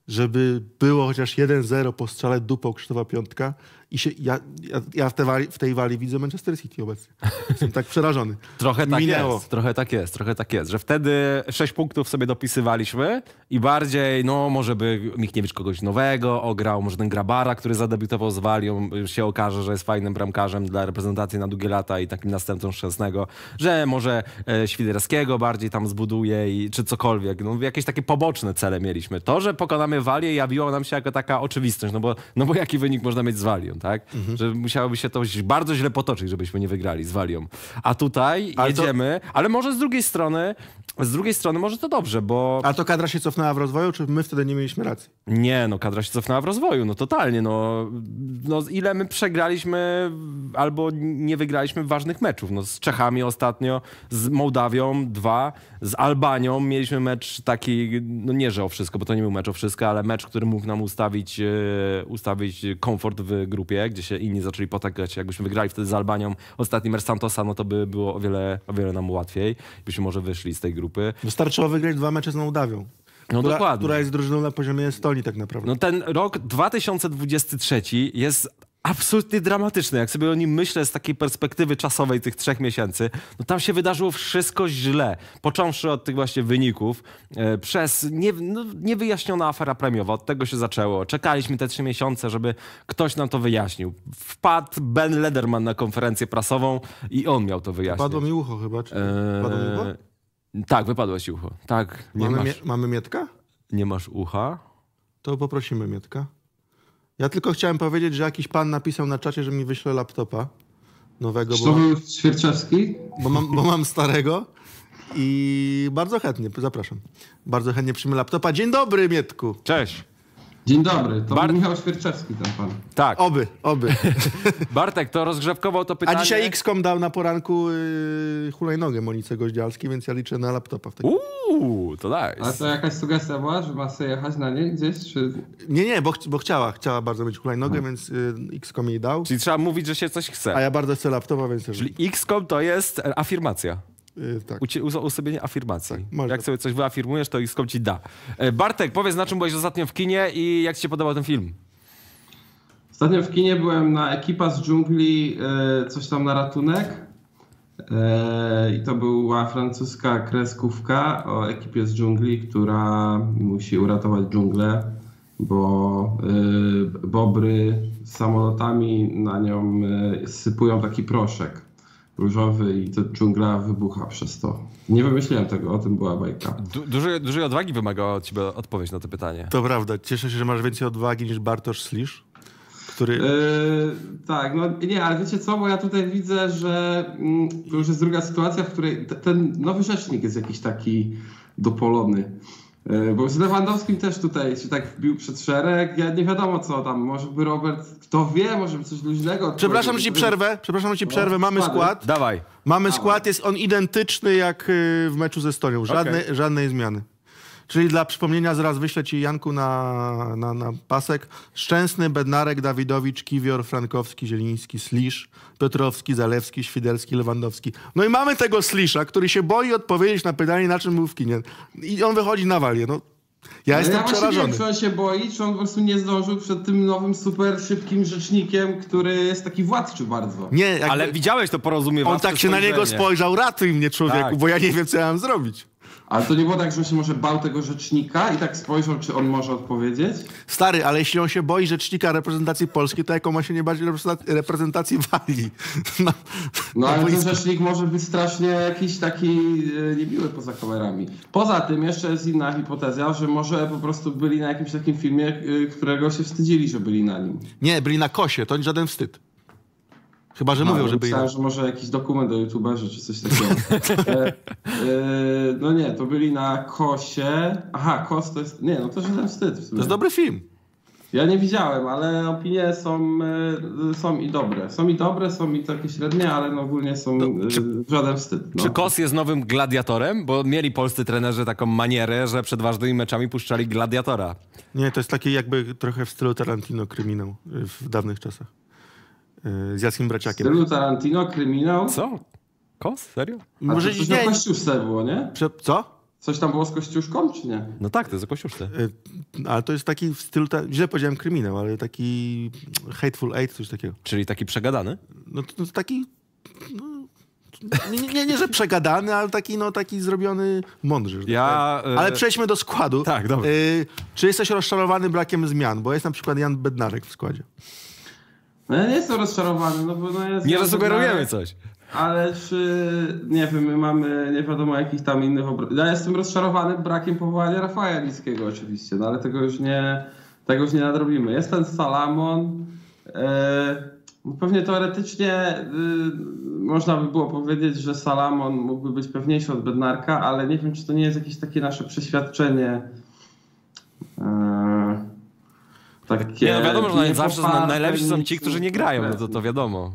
żeby było chociaż 1-0 po strzale dupą Krzysztofa Piątka i się, ja, ja, ja w, tej wali, w tej wali widzę Manchester City obecnie. Jestem tak przerażony. Trochę tak Minęło. jest, trochę tak jest, trochę tak jest, że wtedy sześć punktów sobie dopisywaliśmy i bardziej, no może by Michniewicz kogoś nowego ograł, może ten Grabara, który zadebiutował z Walią, się okaże, że jest fajnym bramkarzem dla reprezentacji na długie lata i takim następcą Szczęsnego, że może e, Świderskiego bardziej tam zbuduje i, czy cokolwiek, no jakieś takie poboczne cele mieliśmy. To, że pokonamy Walię jawiło nam się jako taka oczywistość, no bo, no bo jaki wynik można mieć z Walią, tak? Że musiałoby się to bardzo źle potoczyć, żebyśmy nie wygrali z Walią. A tutaj Ale to- jedziemy, ale może z drugiej strony, z drugiej strony może to dobrze, bo A to kadra się cofnęła w rozwoju, czy my wtedy nie mieliśmy racji? nie, no kadra się cofnęła w rozwoju, no totalnie, no, no ile my przegraliśmy albo nie wygraliśmy ważnych meczów, no z Czechami ostatnio, z Mołdawią dwa, z Albanią mieliśmy mecz taki, no nie, że o wszystko, bo to nie był mecz o wszystko, ale mecz, który mógł nam ustawić, e, ustawić komfort w grupie, gdzie się inni zaczęli potykać, jakbyśmy wygrali wtedy z Albanią ostatni mecz Santosa, no to by było o wiele, o wiele nam łatwiej, byśmy może wyszli z tej grupy. Wystarczyło wygrać dwa mecze z Mołdawią. No która, dokładnie. która jest drużyną na poziomie Estonii tak naprawdę. No ten rok 2023 jest absolutnie dramatyczny. Jak sobie o nim myślę z takiej perspektywy czasowej tych trzech miesięcy, no tam się wydarzyło wszystko źle. Począwszy od tych właśnie wyników, e, przez nie, no, niewyjaśniona afera premiowa. Od tego się zaczęło. Czekaliśmy te trzy miesiące, żeby ktoś nam to wyjaśnił. Wpadł Ben Lederman na konferencję prasową i on miał to wyjaśnić. Padło mi ucho chyba, czy padło mi ucho? Tak, wypadło ci ucho. Tak, Mamy, masz, mie- mamy Mietka? nie masz ucha. To poprosimy Mietka. Ja tylko chciałem powiedzieć, że jakiś pan napisał na czacie, że mi wyśle laptopa nowego, bo, był Świerczewski? bo, mam, bo mam starego i bardzo chętnie, zapraszam. Bardzo chętnie przyjmę laptopa. Dzień dobry, Mietku. Cześć. Dzień dobry, to Bar- był Michał Świerczewski ten pan. Tak. Oby, oby. Bartek, to rozgrzewkował to A pytanie. dzisiaj XCOM dał na poranku yy, hulajnogę Monice Goździalskiej, więc ja liczę na laptopa. W takim... Uuu, to Ale nice. to jakaś sugestia była, że ma sobie jechać na nie gdzieś? Czy... Nie, nie, bo, ch- bo chciała, chciała bardzo mieć hulajnogę, więc yy, XCOM jej dał. Czyli trzeba mówić, że się coś A chce. ja bardzo chcę laptopa, więc Czyli XCOM to jest afirmacja. Yy, tak. Uosobienie afirmacji. może. jak sobie coś wyafirmujesz, to XCOM ci da. E, Bartek, powiedz na czym byłeś ostatnio w kinie i jak ci się podobał ten film? Ostatnio w kinie byłem na Ekipa z dżungli, e, coś tam na ratunek. E, I to była francuska kreskówka o ekipie z dżungli, która musi uratować dżunglę, bo bobry z samolotami na nią sypują taki proszek różowy i to dżungla wybucha przez to. Nie wymyśliłem tego, o tym była bajka. Du- dużej, dużej odwagi wymagała od ciebie odpowiedź na to pytanie. To prawda. Cieszę się, że masz więcej odwagi niż Bartosz Slisz, który... Yy, tak, no nie, ale wiecie co, bo ja tutaj widzę, że mm, to już jest druga sytuacja, w której ten nowy rzecznik jest jakiś taki dopolony. Yy, bo z Lewandowskim też tutaj się tak wbił przed szereg. Ja nie wiadomo co tam, może by Robert, kto wie, może by coś luźnego. Przepraszam, że ci przerwę. Przepraszam, ci przerwę. Mamy skład. Dawaj. Mamy skład, jest on identyczny jak y, w meczu ze Estonią. Żadnej, żadnej zmiany. Czyli dla przypomnienia zaraz wyślę ci Janku na, na, na pasek. Szczęsny, Bednarek, Dawidowicz, Kiwior, Frankowski, Zieliński, Slisz, Piotrowski, Zalewski, Świderski, Lewandowski. No i mamy tego Slisza, który się boi odpowiedzieć na pytanie, na czym był w kinie. I on wychodzi na walię. No, ja Ale jestem ja przerażony. wiem, czy on się boi, czy on po prostu nie zdążył przed tym nowym super szybkim rzecznikiem, który jest taki władczy bardzo. Nie, jakby, Ale widziałeś to porozumienie. on tak się na niego spojrzał, ratuj mnie człowieku, Tak. bo ja nie wiem, co ja mam zrobić. Ale to nie było tak, że on się może bał tego rzecznika i tak spojrzał, czy on może odpowiedzieć? Stary, ale jeśli on się boi rzecznika reprezentacji polskiej, to jaką ma się nie bać reprezentacji- Walii? No, No ale ten rzecznik może być strasznie jakiś taki e, niemiły poza kamerami. Poza tym jeszcze jest inna hipoteza, że może po prostu byli na jakimś takim filmie, e, którego się wstydzili, że byli na nim. Nie, byli na kosie, to żaden wstyd. Chyba, że A, mówią, bo że byli na... myślałem, że może jakiś dokument o youtuberze czy coś takiego. e, e, no nie, to byli na kosie. Aha, kos to jest... Nie, no to żaden wstyd w To sumie. jest dobry film. Ja nie widziałem, ale opinie są, e, są i dobre. Są i dobre, są i takie średnie, ale no ogólnie są e, żaden wstyd. No. Czy Kos jest nowym gladiatorem? Bo mieli polscy trenerzy taką manierę, że przed ważnymi meczami puszczali gladiatora. Nie, to jest taki jakby trochę w stylu Tarantino kryminał y, w dawnych czasach. Z Jackiem Braciakiem. stylu Tarantino, kryminał. Co? Kos? Serio? A Może to coś nie... o Kościuszce było, nie? Prze... Co? Coś tam było z Kościuszką, czy nie? No tak, to jest o Kościuszce. Y, Ale to jest taki w stylu... Ta... Źle powiedziałem kryminał, ale taki Hateful Eight, coś takiego. Czyli taki przegadany? No to, to taki... No... Nie, nie, nie, nie, że przegadany, ale taki, no, taki zrobiony mądrze. tak Ja, e, Ale przejdźmy do składu. Tak, dobra. Y, czy jesteś rozczarowany brakiem zmian? Bo jest na przykład Jan Bednarek w składzie. No ja nie jestem rozczarowany, no bo no. Nie ja zasugerujemy wybrałem- coś. ale czy, nie wiem, my mamy nie wiadomo jakich tam innych. Ja jestem rozczarowany brakiem powołania Rafaela Lickiego oczywiście, no ale tego już nie, tego już nie nadrobimy. Jest ten Salamon, e, pewnie teoretycznie y, można by było powiedzieć, że Salamon mógłby być pewniejszy od Bednarka, ale nie wiem, czy to nie jest jakieś takie nasze przeświadczenie e, takie Nie, no wiadomo, że nie zawsze najlepsi są ci, którzy nie grają, no to, to wiadomo.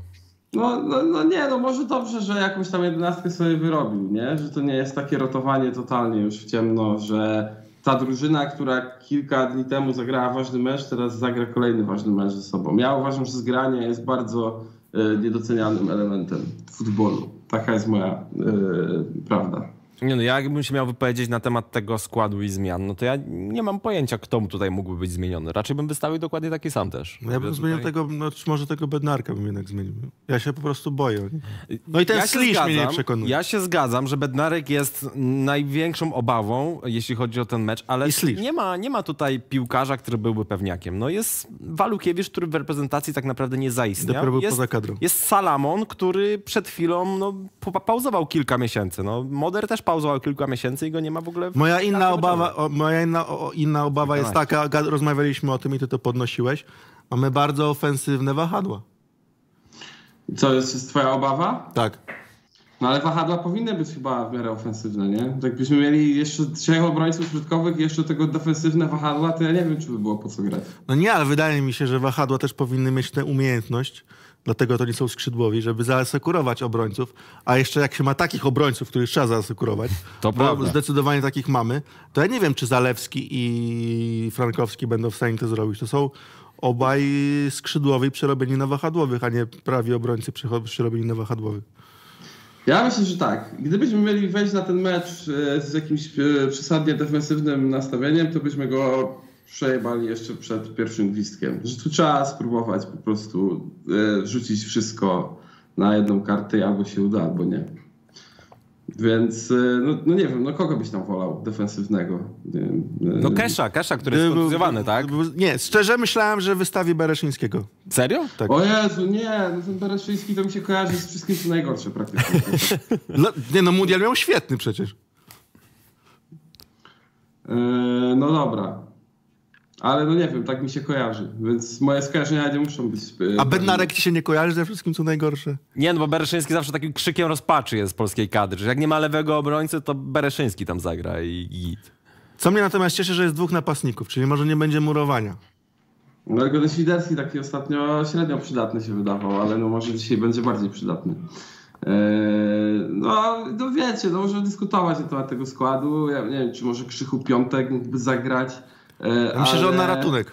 no, no, no nie, no może dobrze, że jakąś tam jedenastkę sobie wyrobił, nie? Że to nie jest takie rotowanie totalnie już w ciemno, że ta drużyna, która kilka dni temu zagrała ważny mecz, teraz zagra kolejny ważny mecz ze sobą. Ja uważam, że zgranie jest bardzo e, niedocenianym elementem futbolu. Taka jest moja e, prawda. Nie no, ja jakbym się miał wypowiedzieć na temat tego składu i zmian, no to ja nie mam pojęcia, kto tutaj mógłby być zmieniony. Raczej bym wystawił dokładnie taki sam też. No ja bym zmienił Tutaj- tego, no, czy może tego Bednarka bym jednak zmienił. Ja się po prostu boję. No i ten Ja Slisz mnie nie przekonuje. Ja się zgadzam, że Bednarek jest największą obawą, jeśli chodzi o ten mecz, ale nie ma, nie ma tutaj piłkarza, który byłby pewniakiem. No jest Walukiewicz, który w reprezentacji tak naprawdę nie zaistniał. Dopiero był jest, poza kadrą. Jest Salamon, który przed chwilą no, pa- pauzował kilka miesięcy. No, Moder też pauzował kilka miesięcy i go nie ma w ogóle. W... Moja inna obawa, o, moja inna, o, inna obawa jest taka, rozmawialiśmy o tym i ty to podnosiłeś. Mamy bardzo ofensywne wahadła. Co jest, jest twoja obawa? Tak. No ale wahadła powinny być chyba w miarę ofensywne, nie? Jakbyśmy mieli jeszcze trzech obrońców środkowych i jeszcze tego defensywne wahadła, to ja nie wiem, czy by było po co grać. No nie, ale wydaje mi się, że wahadła też powinny mieć tę umiejętność, dlatego to nie są skrzydłowi, żeby zaasekurować obrońców, a jeszcze jak się ma takich obrońców, których trzeba zaasekurować, To bo prawda. zdecydowanie takich mamy, to ja nie wiem, czy Zalewski i Frankowski będą w stanie to zrobić. To są obaj skrzydłowi przerobieni na wahadłowych, a nie prawi obrońcy przerobieni na wahadłowych. Ja myślę, że tak. Gdybyśmy mieli wejść na ten mecz e, z jakimś e, przesadnie defensywnym nastawieniem, to byśmy go przejebali jeszcze przed pierwszym gwizdkiem. Że tu trzeba spróbować po prostu e, rzucić wszystko na jedną kartę i albo się uda, albo nie. Więc, e, no, no nie wiem, no kogo byś tam wolał defensywnego? Wiem, e, No Kesza, Kesza, który jest kontuzjowany, tak? Nie, szczerze myślałem, że wystawi Bereszyńskiego. Serio? Tak. O Jezu, nie, no ten Bereszyński to mi się kojarzy z wszystkim, co najgorsze praktycznie. Dla- Nie no, Mundial miał świetny przecież. E, no dobra. Ale no nie wiem, tak mi się kojarzy, więc moje skojarzenia nie muszą być... e, A Bednarek ci się nie kojarzy ze wszystkim, co najgorsze? Nie, no bo Bereszyński zawsze takim krzykiem rozpaczy jest z polskiej kadry, że jak nie ma lewego obrońcy, to Bereszyński tam zagra i git. Co mnie natomiast cieszy, że jest dwóch napastników, czyli może nie będzie murowania. No Golden Świderski taki ostatnio średnio przydatny się wydawał, ale no może dzisiaj będzie bardziej przydatny. E, no, no wiecie, no możemy dyskutować na temat tego składu. Ja nie wiem, czy może Krzychu Piątek mógłby zagrać. E, Ja myślę, że on na ale- ratunek.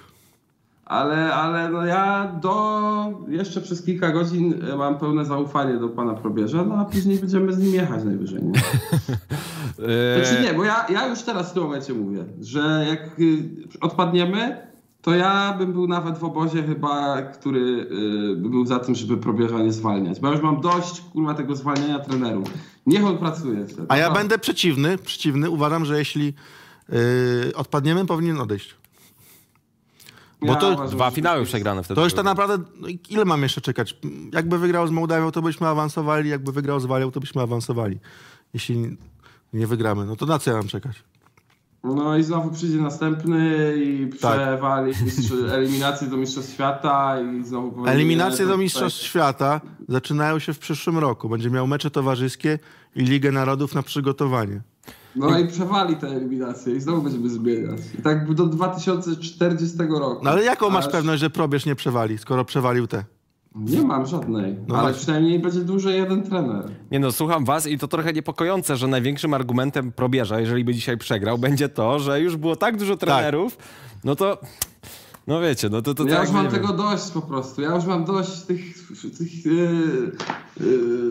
Ale, ale no ja do jeszcze przez kilka godzin e, mam pełne zaufanie do pana probierza, no a później będziemy z nim jechać najwyżej. Nie? Znaczy nie, bo ja, ja już teraz w tym momencie mówię, że jak odpadniemy, to ja bym był nawet w obozie chyba, który by był za tym, żeby probierza nie zwalniać. Bo ja już mam dość kurwa tego zwalniania trenerów. Niech on pracuje. wtedy. A ja No. będę przeciwny, przeciwny. Uważam, że jeśli yy, odpadniemy, powinien odejść. bo to- Dwa finały przegrane wtedy. To już tak naprawdę, no, ile mam jeszcze czekać? Jakby wygrał z Mołdawią, to byśmy awansowali, jakby wygrał z Walią, to byśmy awansowali. Jeśli nie wygramy, no to na co ja mam czekać? No i znowu przyjdzie następny i Tak. przewali mistrz- eliminację do Mistrzostw Świata i znowu Eliminacje do Mistrzostw tutaj- Świata zaczynają się w przyszłym roku. Będzie miał mecze towarzyskie i Ligę Narodów na przygotowanie. No i przewali te eliminacje i znowu będziemy zmieniać. I tak do 2040 roku. No ale jaką masz Aż- pewność, że probierz nie przewali, skoro przewalił te? Nie mam żadnej, No ale właśnie. przynajmniej będzie dłużej jeden trener. Nie no, słucham was i to trochę niepokojące, że największym argumentem probierza, jeżeli by dzisiaj przegrał, będzie to, że już było tak dużo trenerów, no to, no wiecie, no to, to ja tak, już mam nie wiem. tego dość po prostu. Ja już mam dość tych, tych yy,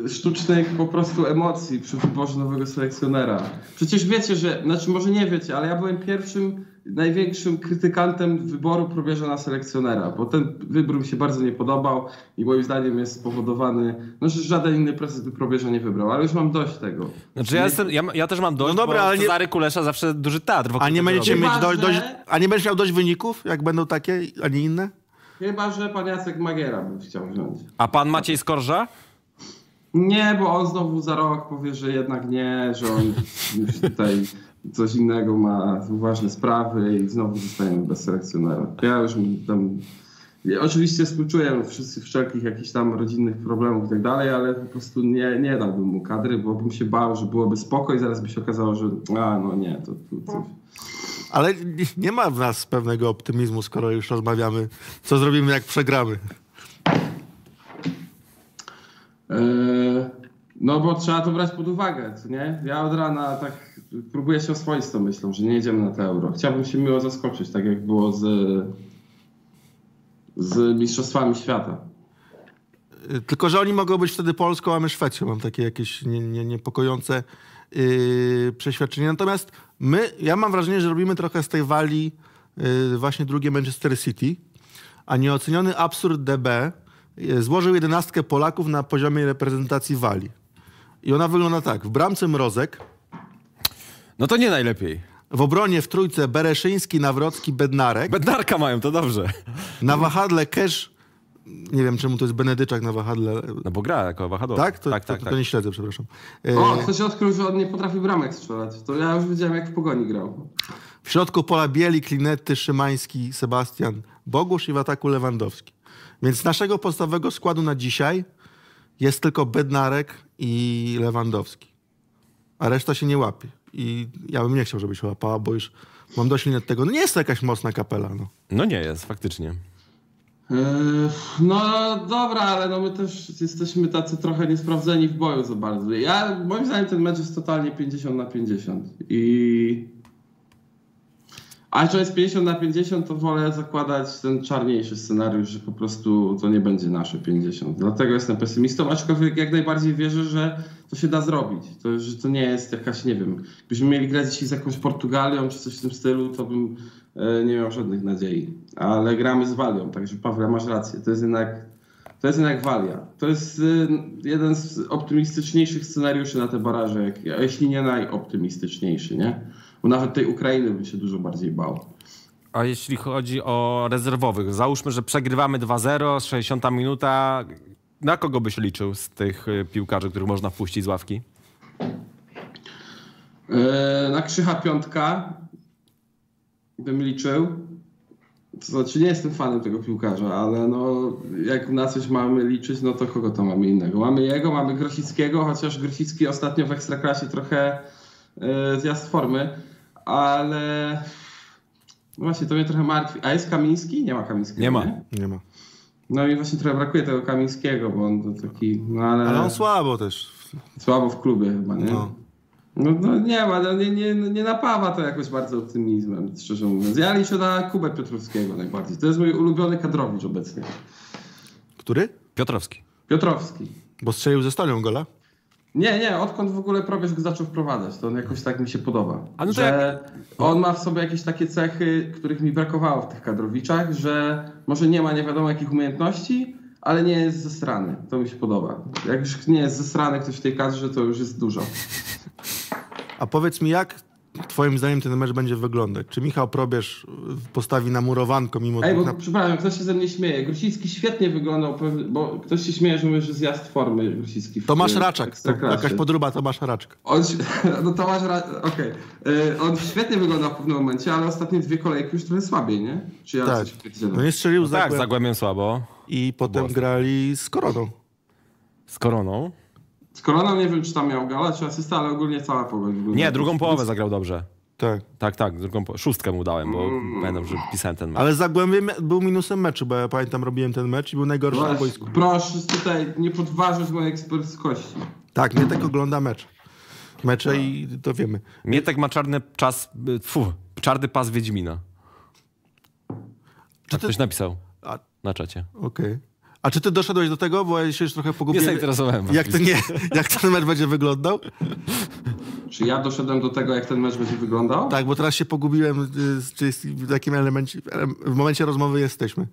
yy, sztucznych po prostu emocji przy wyborze nowego selekcjonera. Przecież wiecie, że, znaczy może nie wiecie, ale ja byłem pierwszym, największym krytykantem wyboru probierza na selekcjonera, bo ten wybór mi się bardzo nie podobał i moim zdaniem jest spowodowany, no że żaden inny prezes by probierza nie wybrał, ale już mam dość tego. Znaczy ja, jestem, ja, ja też mam dość, No dobra, bo ale nie- Cezary Kulesza zawsze duży teatr A nie będziecie mieć dość, dość, że- a nie będziesz miał dość wyników, jak będą takie, a nie inne? Chyba, że pan Jacek Magiera by chciał wziąć. A pan Maciej Skorża? Nie, bo on znowu za rok powie, że jednak nie, że on już tutaj coś innego ma, ważne sprawy i znowu zostajemy bez selekcjonera. Ja już tam... Ja oczywiście współczuję wszyscy wszelkich jakichś tam rodzinnych problemów i tak dalej, ale po prostu nie, nie dałbym mu kadry, bo bym się bał, że byłoby spoko i zaraz by się okazało, że a no nie, to, to coś. Ale nie- nie ma w nas pewnego optymizmu, skoro już rozmawiamy, co zrobimy, jak przegramy. Eee, No bo trzeba to brać pod uwagę, co nie? Ja od rana tak próbuję się oswoić z tą myślą, że nie jedziemy na to euro. Chciałbym się miło zaskoczyć, tak jak było z, z Mistrzostwami Świata. Y, Tylko, że oni mogą być wtedy Polską, a my Szwecją. Mam takie jakieś nie, nie, niepokojące yy, przeświadczenie. Natomiast my, ja mam wrażenie, że robimy trochę z tej wali yy, właśnie drugie Manchester City, a nieoceniony absurd DB yy, złożył jedenastkę Polaków na poziomie reprezentacji wali. I ona wygląda tak. W bramce Mrozek, No to nie najlepiej. w obronie w trójce Bereszyński, Nawrocki, Bednarek. Bednarka mają, to dobrze. Na wahadle Kesz, nie wiem czemu to jest Benedyczak na wahadle. No bo gra jako wahadłowy. Tak? To, tak, to, tak. to, tak. nie śledzę, przepraszam. E, O, ktoś odkrył, że on nie potrafi bramek strzelać. To ja już wiedziałem, jak w Pogoni grał. W środku pola Bieli, Klinety, Szymański, Sebastian Bogusz i w ataku Lewandowski. Więc z naszego podstawowego składu na dzisiaj jest tylko Bednarek i Lewandowski. A reszta się nie łapie. I ja bym nie chciał, żeby się łapała, bo już mam dość od tego. No nie jest to jakaś mocna kapela. No. No nie jest, faktycznie. Eee, No dobra, ale no my też jesteśmy tacy trochę niesprawdzeni w boju za bardzo. Ja, moim zdaniem ten mecz jest totalnie 50 na 50. I... A że jest 50 na 50, to wolę zakładać ten czarniejszy scenariusz, że po prostu to nie będzie nasze 50. Dlatego jestem pesymistą, aczkolwiek jak najbardziej wierzę, że to się da zrobić. To, że to nie jest jakaś, nie wiem, gdybyśmy mieli grać dzisiaj z jakąś Portugalią czy coś w tym stylu, to bym e, nie miał żadnych nadziei. Ale gramy z Walią, także Paweł, masz rację. To jest jednak, to jest jednak Walia. To jest y, jeden z optymistyczniejszych scenariuszy na te baraże, jak, jeśli nie najoptymistyczniejszy, nie? Bo nawet tej Ukrainy bym się dużo bardziej bał. A jeśli chodzi o rezerwowych, załóżmy, że przegrywamy 2-0, 60 minuta. Na kogo byś liczył z tych y, piłkarzy, których można wpuścić z ławki? E, na Krzycha Piątka bym liczył. To znaczy nie jestem fanem tego piłkarza, ale no, jak na coś mamy liczyć, no to kogo to mamy innego? Mamy jego, mamy Grosickiego, chociaż Grosicki ostatnio w Ekstraklasie trochę e, zjazd formy, ale no właśnie to mnie trochę martwi. A jest Kamiński? Nie ma Kamińskiego. Nie ma. Nie ma. No i właśnie trochę brakuje tego Kamińskiego, bo on to taki, no ale, Ale on słabo też. słabo w klubie chyba, nie? No. No, no nie ma, no nie, nie, nie napawa to jakoś bardzo optymizmem, szczerze mówiąc. Ja liczę na Kubę Piotrowskiego najbardziej. To jest mój ulubiony kadrowicz obecnie. Który? Piotrowski. Piotrowski. Bo strzelił ze Stolią gola? Nie, nie, odkąd w ogóle Probierz go zaczął wprowadzać, to on jakoś tak mi się podoba. A no że on ma w sobie jakieś takie cechy, których mi brakowało w tych kadrowiczach, że może nie ma nie wiadomo jakich umiejętności, ale nie jest zesrany. To mi się podoba. Jak już nie jest zesrany ktoś w tej kadrze, to już jest dużo. A powiedz mi, jak twoim zdaniem ten mecz będzie wyglądać? Czy Michał Probierz postawi na murowanko mimo Ej, bo na... przepraszam, ktoś się ze mnie śmieje. Grusicki świetnie wyglądał, pewnie- bo ktoś się śmieje, że mówię, że zjazd formy Grusicki. w- Tomasz Raczak. To Ekstraklasie. jakaś podróba Tomasza Raczka. On, no Tomasz Raczak, okej. Y, On świetnie wyglądał w pewnym momencie, ale ostatnie dwie kolejki już trochę słabiej, nie? Czy ja Tak. No nie strzelił No tak, Zagłębiem słabo. i potem Było. grali z Koroną. Z Koroną. Z Koroną nie wiem, czy tam miał gala, czy asystę, ale ogólnie cała wygląda. Nie, drugą połowę zagrał dobrze. Tak. Tak, tak, drugą po... szóstkę mu dałem, bo pamiętam, że pisałem ten mecz. Ale Zagłębie był minusem meczu, bo ja pamiętam, robiłem ten mecz i był najgorszy na boisku. Proszę tutaj nie podważyć mojej eksperckości. Tak, nie tak ogląda mecz. Mecze i to wiemy. Mietek ma czarny czas, y, fu, czarny pas Wiedźmina. Tak ty- ktoś napisał A- na czacie. Okej. A czy ty doszedłeś do tego, bo ja się już trochę Nie pogubiłem. zainteresowałem was. Jak, to nie, jak ten mecz będzie wyglądał? Czy ja doszedłem do tego, jak ten mecz będzie wyglądał? Tak, bo teraz się pogubiłem, y, czy jest, w jakim elemencie, ele- w momencie rozmowy jesteśmy.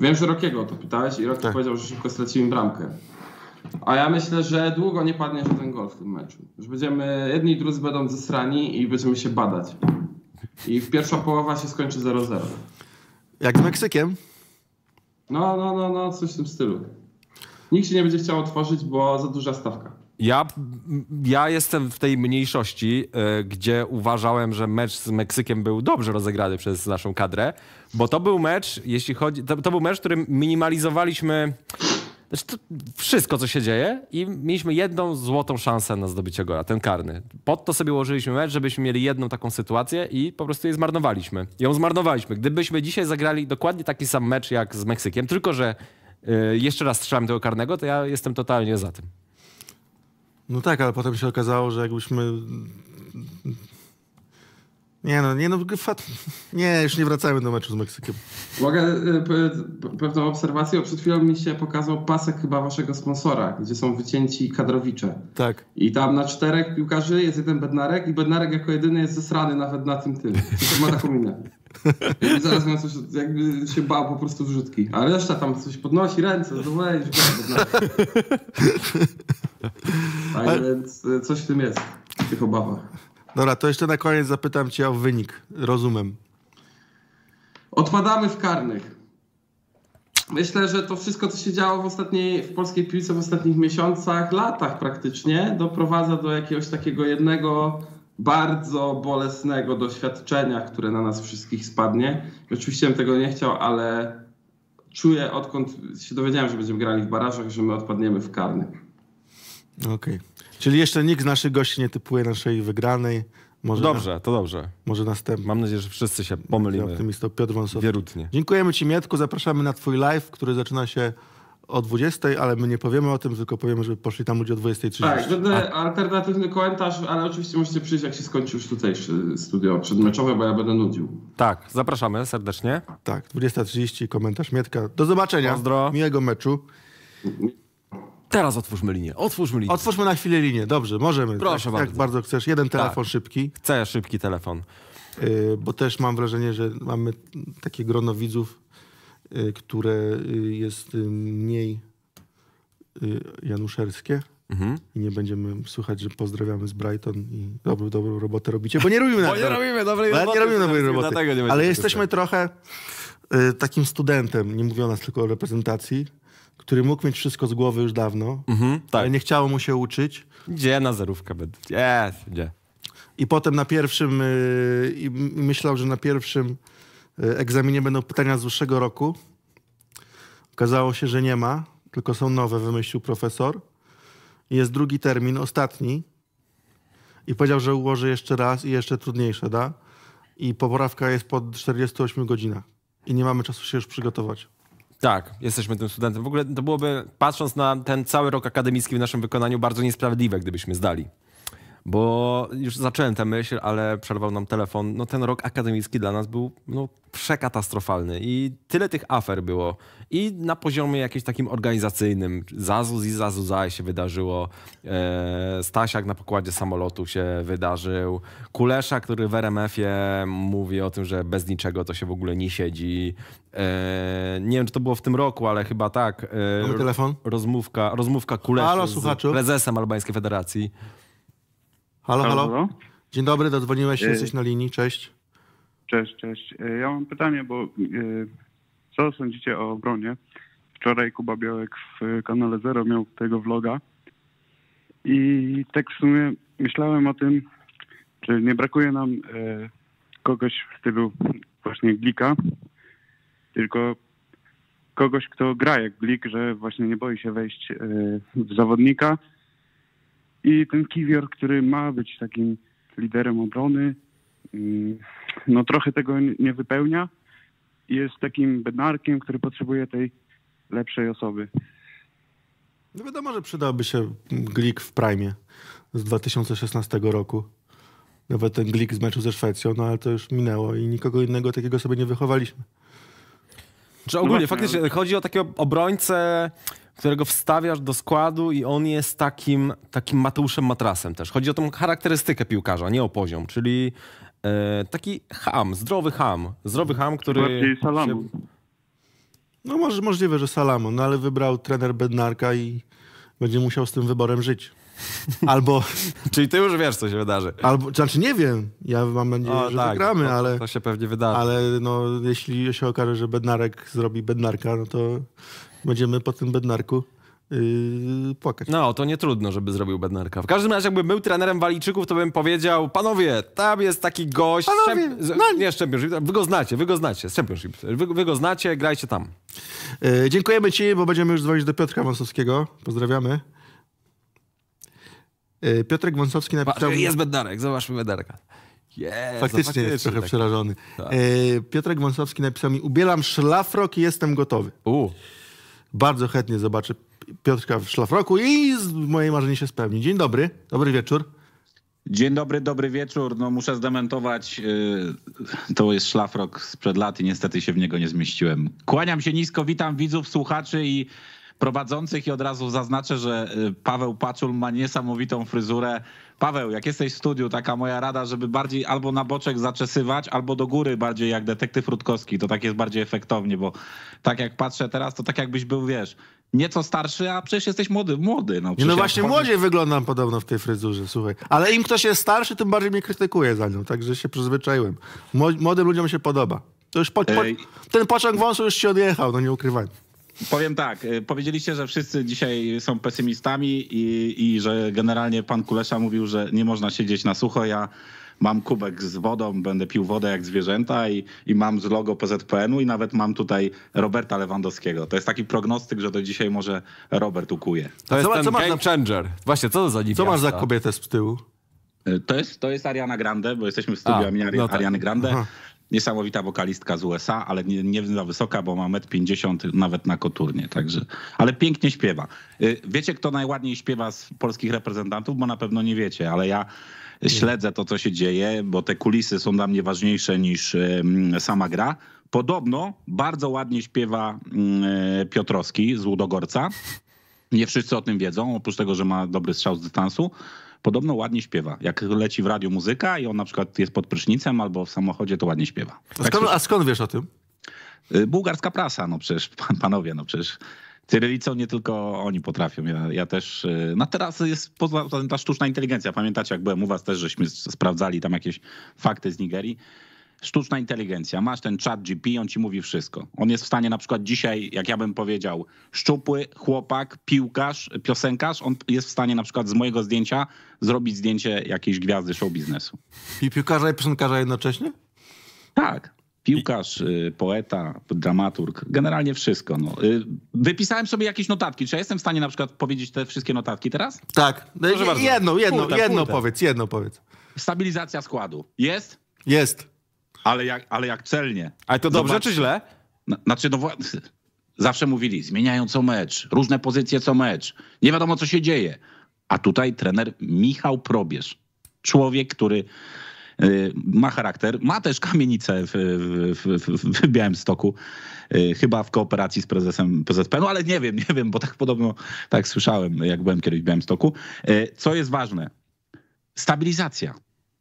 Wiem, że Rokiego o to pytałeś i Roki Tak. powiedział, że szybko stracimy bramkę. A ja myślę, że długo nie padnie żaden gol w tym meczu. Że będziemy, jedni i drudzy będą zesrani i będziemy się badać. I w pierwsza połowa się skończy 0-0. Jak z Meksykiem? No, no, no, no, coś w tym stylu. nikt się nie będzie chciał otworzyć, bo za duża stawka. Ja, ja jestem w tej mniejszości, y, gdzie uważałem, że mecz z Meksykiem był dobrze rozegrany przez naszą kadrę, bo to był mecz, jeśli chodzi, to, to był mecz, w którym minimalizowaliśmy znaczy to wszystko, co się dzieje i mieliśmy jedną złotą szansę na zdobycie gola, ten karny. Pod to sobie ułożyliśmy mecz, żebyśmy mieli jedną taką sytuację i po prostu je zmarnowaliśmy. Ją zmarnowaliśmy. Gdybyśmy dzisiaj zagrali dokładnie taki sam mecz jak z Meksykiem, tylko że y, jeszcze raz strzelałem tego karnego, to ja jestem totalnie za tym. No tak, ale potem się okazało, że jakbyśmy... Nie no, nie no, fat... nie, już nie wracajmy do meczu z Meksykiem. Mogę e, pe- pe- pewną obserwację? Przed chwilą mi się pokazał pasek chyba waszego sponsora, gdzie są wycięci kadrowicze. Tak. I tam na czterech piłkarzy jest jeden bednarek i bednarek jako jedyny jest zesrany nawet na tym tym. I to ma taką minę. Jakby zaraz miał coś, jakby się bał po prostu wrzutki. A reszta tam coś podnosi ręce, no weź bednarek. Tak więc e, coś w tym jest, w tych obawach. Dobra, to jeszcze na koniec zapytam cię o wynik. Rozumiem. Odpadamy w karnych. Myślę, że to wszystko, co się działo w ostatniej, w polskiej piłce w ostatnich miesiącach, latach praktycznie, doprowadza do jakiegoś takiego jednego bardzo bolesnego doświadczenia, które na nas wszystkich spadnie. Oczywiście bym tego nie chciał, ale czuję, odkąd się dowiedziałem, że będziemy grali w barażach, że my odpadniemy w karnych. Okej. Czyli jeszcze nikt z naszych gości nie typuje naszej wygranej. Może Dobrze, to dobrze. Może następny. Mam nadzieję, że wszyscy się pomylimy Optymistą Piotr Wąsowski. wierutnie. Dziękujemy Ci, Mietku. Zapraszamy na Twój live, który zaczyna się o 20, ale my nie powiemy o tym, tylko powiemy, żeby poszli tam ludzie o 20.30. Tak, będę alternatywny komentarz, ale oczywiście możecie przyjść, jak się skończy już tutejszy studio przedmeczowe, bo ja będę nudził. Tak, zapraszamy serdecznie. Tak, 20.30, komentarz Mietka. Do zobaczenia. Pozdro. Miłego meczu. Teraz otwórzmy linię. Otwórzmy linię. Otwórzmy na chwilę linię. Dobrze, możemy. Proszę jak, Jak bardzo. bardzo chcesz. Jeden telefon szybki, Chcę szybki telefon. y, bo też mam wrażenie, że mamy takie grono widzów, y, które y, jest y, mniej y, januszerskie. Mhm. I nie będziemy słychać, że pozdrawiamy z Brighton i dobrą, dobrą robotę robicie, bo nie robimy Bo nie robimy dobrej Bo roboty. nie robimy dobrej roboty. Ale jesteśmy trochę y, takim studentem, nie mówię o nas tylko o reprezentacji, który mógł mieć wszystko z głowy już dawno, Mhm, ale tak. nie chciało mu się uczyć. Gdzie na zerówkę będę? Gdzie? Gdzie? I potem na pierwszym, y, i m- myślał, że na pierwszym y, egzaminie będą pytania z dłuższego roku. Okazało się, że nie ma, tylko są nowe, wymyślił profesor. Jest drugi termin, ostatni. I powiedział, że ułoży jeszcze raz i jeszcze trudniejsze, da? I poprawka jest po 48 godzinach. I nie mamy czasu się już przygotować. Tak, jesteśmy tym studentem. W ogóle to byłoby, patrząc na ten cały rok akademicki w naszym wykonaniu, bardzo niesprawiedliwe, gdybyśmy zdali. Bo już zacząłem tę myśl, ale przerwał nam telefon. No ten rok akademicki dla nas był no, przekatastrofalny i tyle tych afer było. I na poziomie jakimś takim organizacyjnym. Zazus i Zazuzaj się wydarzyło. E, Stasiak na pokładzie samolotu się wydarzył. Kulesza, który w RMF-ie mówi o tym, że bez niczego to się w ogóle nie siedzi. E, nie wiem, czy to było w tym roku, ale chyba tak. E, Mamy telefon? Rozmówka, rozmówka Kuleszy Halo, z prezesem Albańskiej Federacji. Halo, halo? Halo? Dzień dobry, dodzwoniłeś się, Y- jesteś na linii, cześć. Cześć, cześć. E, Ja mam pytanie, bo e, co sądzicie o obronie? Wczoraj Kuba Białek w kanale Zero miał tego vloga i tak w sumie myślałem o tym, czy nie brakuje nam kogoś w stylu właśnie Glika, tylko kogoś, kto gra jak Glik, że właśnie nie boi się wejść w zawodnika i ten Kiwior, który ma być takim liderem obrony, mm, no trochę tego nie- wypełnia jest takim bednarkiem, który potrzebuje tej lepszej osoby. No wiadomo, że przydałby się Glik w Prime z 2016 roku. Nawet ten Glik z meczu ze Szwecją, no ale to już minęło i nikogo innego takiego sobie nie wychowaliśmy. Czy ogólnie właśnie, faktycznie chodzi o takiego obrońcę, którego wstawiasz do składu i on jest takim, takim Mateuszem Matrasem też. Chodzi o tą charakterystykę piłkarza, nie o poziom, czyli e, taki ham, zdrowy ham. Zdrowy ham, który... Się- No może, możliwe, że Salamon, no ale wybrał trener Bednarka i będzie musiał z tym wyborem żyć. Albo, Czyli ty już wiesz, co się wydarzy. albo znaczy nie wiem, ja mam nadzieję, O, że tak, wygramy, to, ale, To się pewnie wydarzy. ale no, jeśli się okaże, że Bednarek zrobi Bednarka, no to będziemy po tym Bednarku yy, płakać. No, to nie trudno, żeby zrobił bednarka. W każdym razie, jakbym był trenerem Walijczyków, to bym powiedział, panowie, tam jest taki gość, Panowie, z, no- nie z Championship, wy go znacie, wy go znacie, z Championship, wy, wy go znacie, grajcie tam. Yy, dziękujemy ci, bo będziemy już dzwonić do Piotrka Wąsowskiego. Pozdrawiamy. Yy, Piotrek Wąsowski Patrz, napisał... jest bednarek, zobaczmy bednarka. Jest, Faktycznie jest trochę tak. przerażony. Tak. Piotrek Wąsowski napisał mi, ubieram szlafrok i jestem gotowy. U, Bardzo chętnie zobaczę Piotrka w szlafroku i z mojej marzenie się spełni. Dzień dobry, dobry wieczór. Dzień dobry, dobry wieczór. No muszę zdementować, yy, to jest szlafrok sprzed lat i niestety się w niego nie zmieściłem. Kłaniam się nisko, witam widzów, słuchaczy i prowadzących i od razu zaznaczę, że yy, Paweł Paczul ma niesamowitą fryzurę. Paweł, jak jesteś w studiu, taka moja rada, żeby bardziej albo na boczek zaczesywać, albo do góry bardziej jak detektyw Rutkowski. To tak jest bardziej efektownie, bo tak jak patrzę teraz, to tak jakbyś był, wiesz, nieco starszy, a przecież jesteś młody, młody. No, no właśnie wchodzisz- młodziej wyglądam podobno w tej fryzurze, słuchaj. Ale im ktoś jest starszy, tym bardziej mnie krytykuje za nią, także się przyzwyczaiłem. Mło- Młodym ludziom się podoba. To już po, po, ten pociąg wąsu już ci odjechał, no nie ukrywaj. Powiem tak, y, powiedzieliście, że wszyscy dzisiaj są pesymistami i, i że generalnie pan Kulesza mówił, że nie można siedzieć na sucho. Ja mam kubek z wodą, będę pił wodę jak zwierzęta i, i mam z logo PZPN-u i nawet mam tutaj Roberta Lewandowskiego. To jest taki prognostyk, że do dzisiaj może Robert ukuje. to jest co ten co masz game za- changer. Właśnie, co to za Co masz za kobietę z tyłu? Y, To jest, to jest Ariana Grande, bo jesteśmy w studiu A, no tak. Ariany Grande. Aha. Niesamowita wokalistka z USA, ale nie, nie za wysoka, bo ma 1,50 m nawet na koturnie, także. Ale pięknie śpiewa. Y, Wiecie, kto najładniej śpiewa z polskich reprezentantów? Bo na pewno nie wiecie, ale ja śledzę to, co się dzieje, bo te kulisy są dla mnie ważniejsze niż em, sama gra. Podobno bardzo ładnie śpiewa mm, Piotrowski z Łudogorca. Nie wszyscy o tym wiedzą, oprócz tego, że ma dobry strzał z dystansu. Podobno ładnie śpiewa. Jak leci w radiu muzyka i on na przykład jest pod prysznicem albo w samochodzie, to ładnie śpiewa. A Tak skąd, słyszę. a skąd wiesz o tym? Y, Bułgarska prasa, no przecież pan- panowie, no przecież cyrylicą nie tylko oni potrafią. Ja, ja też. y, No teraz jest poza ta sztuczna inteligencja. Pamiętacie, jak byłem u was też, żeśmy sprawdzali tam jakieś fakty z Nigerii. Sztuczna inteligencja. Masz ten chat GP, on ci mówi wszystko. On jest w stanie na przykład dzisiaj, jak ja bym powiedział, szczupły chłopak, piłkarz, piosenkarz, on jest w stanie na przykład z mojego zdjęcia zrobić zdjęcie jakiejś gwiazdy show biznesu. I piłkarza i piosenkarza jednocześnie? Tak. Piłkarz, y, poeta, dramaturg, generalnie wszystko. No. Y, Wypisałem sobie jakieś notatki. Czy ja jestem w stanie na przykład powiedzieć te wszystkie notatki teraz? Tak. No, Proszę bardzo. jedną, jedną, Kurde, jedną powiedz, jedną powiedz. Stabilizacja składu. Jest, Jest. Ale jak, ale jak celnie. Ale to dobrze Zobacz. czy źle? Na- Znaczy, no wła- zawsze mówili, zmieniają co mecz, różne pozycje co mecz, nie wiadomo co się dzieje. A tutaj trener Michał Probierz, człowiek, który y, ma charakter, ma też kamienicę w, w, w, w, w Białymstoku, y, chyba w kooperacji z prezesem PZP, no ale nie wiem, nie wiem, bo tak podobno, tak słyszałem, jak byłem kiedyś w Białymstoku. Y, Co jest ważne? Stabilizacja.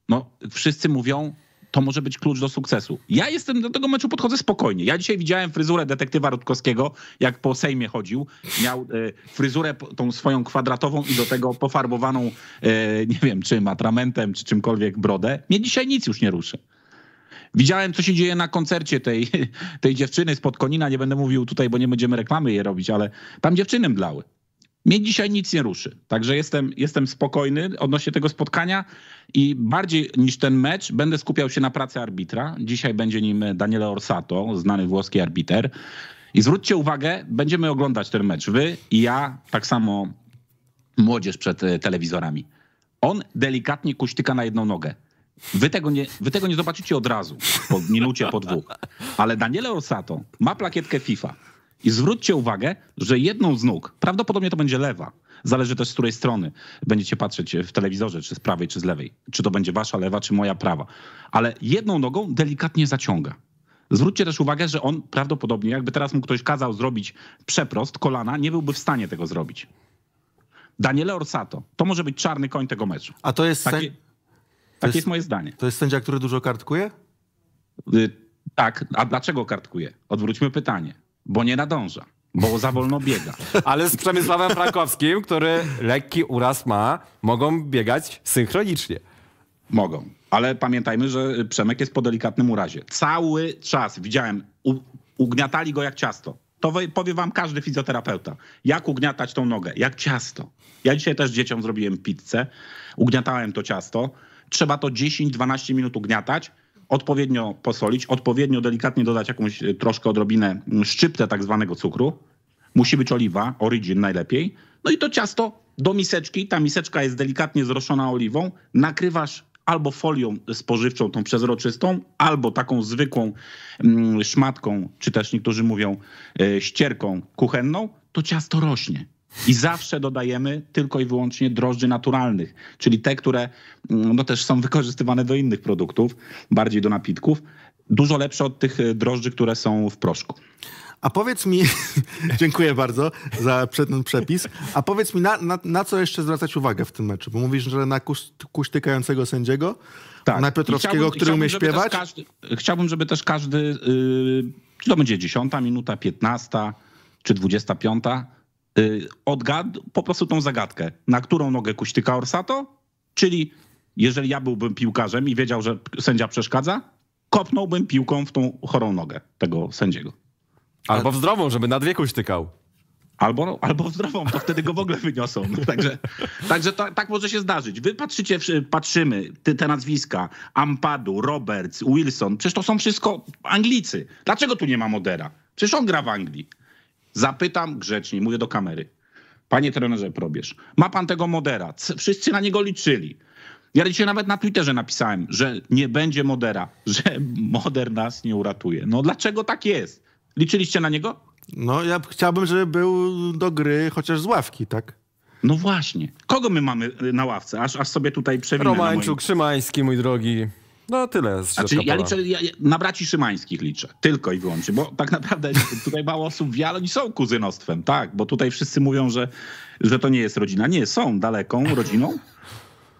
No, wszyscy mówią, to może być klucz do sukcesu. Ja jestem do tego meczu podchodzę spokojnie. Ja dzisiaj widziałem fryzurę detektywa Rutkowskiego, jak po Sejmie chodził. Miał e, fryzurę tą swoją kwadratową i do tego pofarbowaną, e, nie wiem, czym, atramentem, czy czymkolwiek brodę. Mnie dzisiaj nic już nie ruszy. Widziałem, co się dzieje na koncercie tej, tej dziewczyny spod Konina. Nie będę mówił tutaj, bo nie będziemy reklamy je robić, ale tam dziewczyny mdlały. Mnie dzisiaj nic nie ruszy. Także jestem, jestem spokojny odnośnie tego spotkania i bardziej niż ten mecz będę skupiał się na pracy arbitra. Dzisiaj będzie nim Daniele Orsato, znany włoski arbiter. I zwróćcie uwagę, będziemy oglądać ten mecz. Wy i ja, tak samo młodzież przed e, telewizorami. On delikatnie kuśtyka na jedną nogę. Wy tego, nie, wy tego nie zobaczycie od razu, po minucie, po dwóch. Ale Daniele Orsato ma plakietkę FIFA. I zwróćcie uwagę, że jedną z nóg, prawdopodobnie to będzie lewa, zależy też z której strony będziecie patrzeć w telewizorze, czy z prawej, czy z lewej. Czy to będzie wasza lewa, czy moja prawa. Ale jedną nogą delikatnie zaciąga. Zwróćcie też uwagę, że on prawdopodobnie, jakby teraz mu ktoś kazał zrobić przeprost kolana, nie byłby w stanie tego zrobić. Daniele Orsato, to może być czarny koń tego meczu. A to jest, Takie, takie jest- jest moje zdanie. to jest sędzia, który dużo kartkuje? Y, Tak, a dlaczego kartkuje? Odwróćmy pytanie. Bo nie nadąża, bo za wolno biega. Ale z Przemysławem Frankowskim, który lekki uraz ma, mogą biegać synchronicznie. Mogą. Ale pamiętajmy, że Przemek jest po delikatnym urazie. Cały czas widziałem, u, ugniatali go jak ciasto. To powie wam każdy fizjoterapeuta. Jak ugniatać tą nogę? Jak ciasto. Ja dzisiaj też dzieciom zrobiłem pizzę. Ugniatałem to ciasto. Trzeba to 10-12 minut ugniatać. Odpowiednio posolić, odpowiednio delikatnie dodać jakąś y, troszkę odrobinę mm, szczyptę tak zwanego cukru. Musi być oliwa, origin najlepiej. No i to ciasto do miseczki, ta miseczka jest delikatnie zroszona oliwą, nakrywasz albo folią spożywczą, tą przezroczystą, albo taką zwykłą mm, szmatką, czy też niektórzy mówią e, ścierką kuchenną, to ciasto rośnie. I zawsze dodajemy tylko i wyłącznie drożdży naturalnych, czyli te, które mm, no, też są wykorzystywane do innych produktów, bardziej do napitków, dużo lepsze od tych e, drożdży, które są w proszku. A powiedz mi, dziękuję bardzo za ten przepis, a powiedz mi, na, na, na co jeszcze zwracać uwagę w tym meczu? Bo mówisz, że na kusz- kuśtykającego sędziego, na Piotrowskiego, Tak. I chciałbym- który umie chciałbym, śpiewać. Każdy, chciałbym, żeby też każdy, yy, czy to będzie 10 minuta, 15 czy 25, yy, odgadł po prostu tą zagadkę, na którą nogę kuśtyka Orsato, czyli jeżeli ja byłbym piłkarzem i wiedział, że sędzia przeszkadza, kopnąłbym piłką w tą chorą nogę tego sędziego. Albo w zdrową, żeby na dwie kuśtykał. Albo, albo w zdrową, to wtedy go w ogóle wyniosą. No, Także, także ta, tak może się zdarzyć. Wy patrzycie, patrzymy, te, te nazwiska, Ampadu, Roberts, Wilson, przecież to są wszystko Anglicy. Dlaczego tu nie ma Modera? Przecież on gra w Anglii. Zapytam grzecznie, mówię do kamery. Panie trenerze Probierz, ma pan tego Modera? C- Wszyscy na niego liczyli. Ja dzisiaj nawet na Twitterze napisałem, że nie będzie Modera, że Moder nas nie uratuje. No dlaczego tak jest? Liczyliście na niego? No ja chciałbym, żeby był do gry chociaż z ławki, tak? No właśnie. Kogo my mamy y, na ławce? Aż, aż sobie tutaj przewinę. Romańczuk, Szymański, mój drogi. No tyle z Znaczy, ja liczę ja- na braci Szymańskich liczę. Tylko i wyłącznie, bo tak naprawdę tutaj mało osób wie, ale oni są kuzynostwem, tak? Bo tutaj wszyscy mówią, że, że to nie jest rodzina. Nie, są daleką rodziną.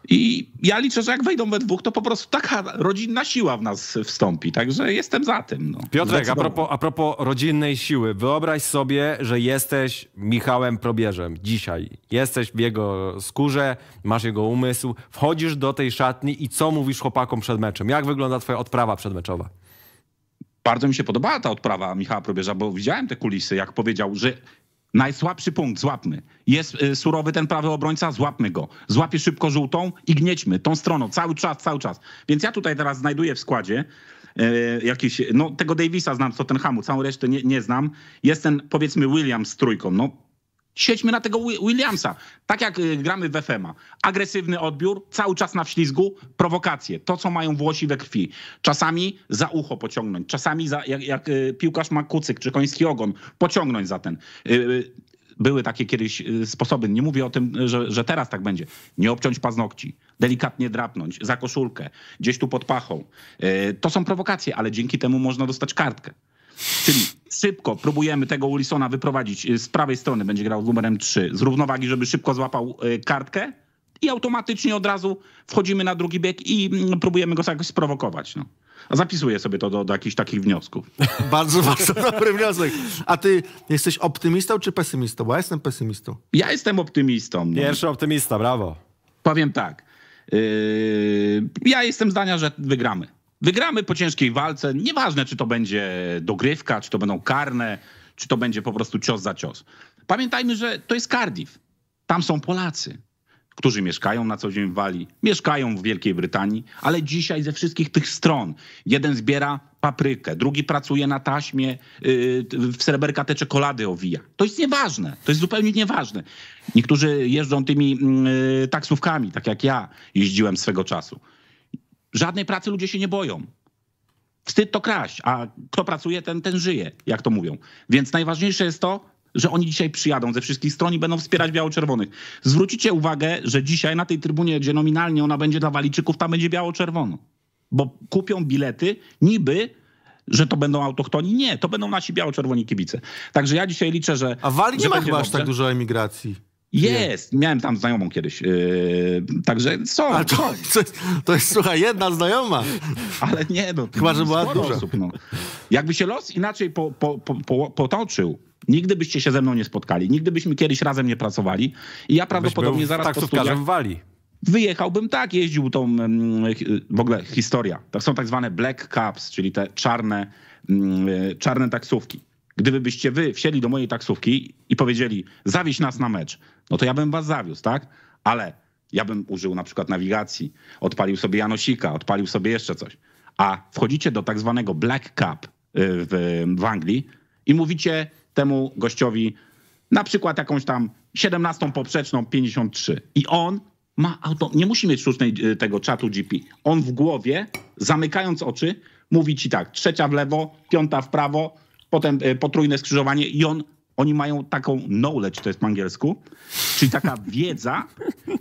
I ja liczę, że jak wejdą we dwóch, to po prostu taka rodzinna siła w nas wstąpi. Także jestem za tym. No. Piotrek, a propos, a propos rodzinnej siły, wyobraź sobie, że jesteś Michałem Probierzem dzisiaj. Jesteś w jego skórze, masz jego umysł, wchodzisz do tej szatni i co mówisz chłopakom przed meczem? Jak wygląda twoja odprawa przedmeczowa? Bardzo mi się podobała ta odprawa Michała Probierza, bo widziałem te kulisy, jak powiedział, że najsłabszy punkt, złapmy. Jest y, surowy ten prawy obrońca, złapmy go. Złapie szybko żółtą i gniećmy tą stroną, cały czas, cały czas. Więc ja tutaj teraz znajduję w składzie y, jakiś, no tego Davisa znam, co ten hamu, całą resztę nie, nie znam. Jest ten, powiedzmy, Williams z trójką, no Siedźmy na tego Wi- Williamsa. Tak jak y, gramy w FMA. Agresywny odbiór, cały czas na wślizgu, prowokacje. To, co mają Włosi we krwi. Czasami za ucho pociągnąć, czasami za, jak, jak y, piłkarz ma kucyk czy koński ogon, pociągnąć za ten. Y, Były takie kiedyś sposoby, nie mówię o tym, że, że teraz tak będzie. Nie obciąć paznokci, delikatnie drapnąć, za koszulkę, gdzieś tu pod pachą. To są prowokacje, ale dzięki temu można dostać kartkę. Czyli szybko próbujemy tego Wilsona wyprowadzić y, z prawej strony, będzie grał z numerem 3, z równowagi, żeby szybko złapał y, kartkę i automatycznie od razu wchodzimy na drugi bieg i mm, próbujemy go jakoś sprowokować. No. A Zapisuję sobie to do, do jakichś takich wniosków. Bardzo, bardzo dobry wniosek. A ty jesteś optymistą czy pesymistą? Bo ja jestem pesymistą. Ja jestem optymistą. No. Pierwszy optymista, brawo. Powiem tak. Yy, ja jestem zdania, że wygramy. Wygramy po ciężkiej walce. Nieważne, czy to będzie dogrywka, czy to będą karne, czy to będzie po prostu cios za cios. Pamiętajmy, że to jest Cardiff. Tam są Polacy, którzy mieszkają na co dzień w Walii, mieszkają w Wielkiej Brytanii, ale dzisiaj ze wszystkich tych stron jeden zbiera paprykę, drugi pracuje na taśmie, yy, w sreberka te czekolady owija. To jest nieważne, to jest zupełnie nieważne. Niektórzy jeżdżą tymi yy, taksówkami, tak jak ja jeździłem swego czasu. Żadnej pracy ludzie się nie boją. Wstyd to kraść, a kto pracuje, ten, ten żyje, jak to mówią. Więc najważniejsze jest to, że oni dzisiaj przyjadą ze wszystkich stron i będą wspierać biało-czerwonych. Zwrócicie uwagę, że dzisiaj na tej trybunie, gdzie nominalnie ona będzie dla Walijczyków, tam będzie biało-czerwono. Bo kupią bilety niby, że to będą autochtoni. Nie, to będą nasi biało-czerwoni kibice. Także ja dzisiaj liczę, że A w Walii nie ma chyba aż tak dużo emigracji. Jest, miałem tam znajomą kiedyś. Yy, także są, Ale to, to, jest, to jest, słuchaj, jedna znajoma. Ale nie, no. Chyba, że była duża. Osób, no. Jakby się los inaczej po, po, po, po, potoczył, nigdy byście się ze mną nie spotkali, nigdy byśmy kiedyś razem nie pracowali i ja prawdopodobnie zaraz po taksówkarzem studiach wyjechałbym, tak, jeździł tą, mm, w ogóle historia. To są tak zwane black cabs, czyli te czarne, mm, czarne taksówki. Gdyby byście wy wsiedli do mojej taksówki i powiedzieli, zawieź nas na mecz, no to ja bym was zawiózł, tak? Ale ja bym użył na przykład nawigacji, odpalił sobie Janosika, odpalił sobie jeszcze coś. A wchodzicie do tak zwanego Black Cup y, w, w Anglii i mówicie temu gościowi na przykład jakąś tam 17 poprzeczną 53 i on ma auto, nie musi mieć sztucznej y, tego czatu GP. On w głowie, zamykając oczy, mówi ci tak, trzecia w lewo, piąta w prawo, potem y, potrójne skrzyżowanie i on, oni mają taką knowledge, to jest po angielsku, czyli taka wiedza,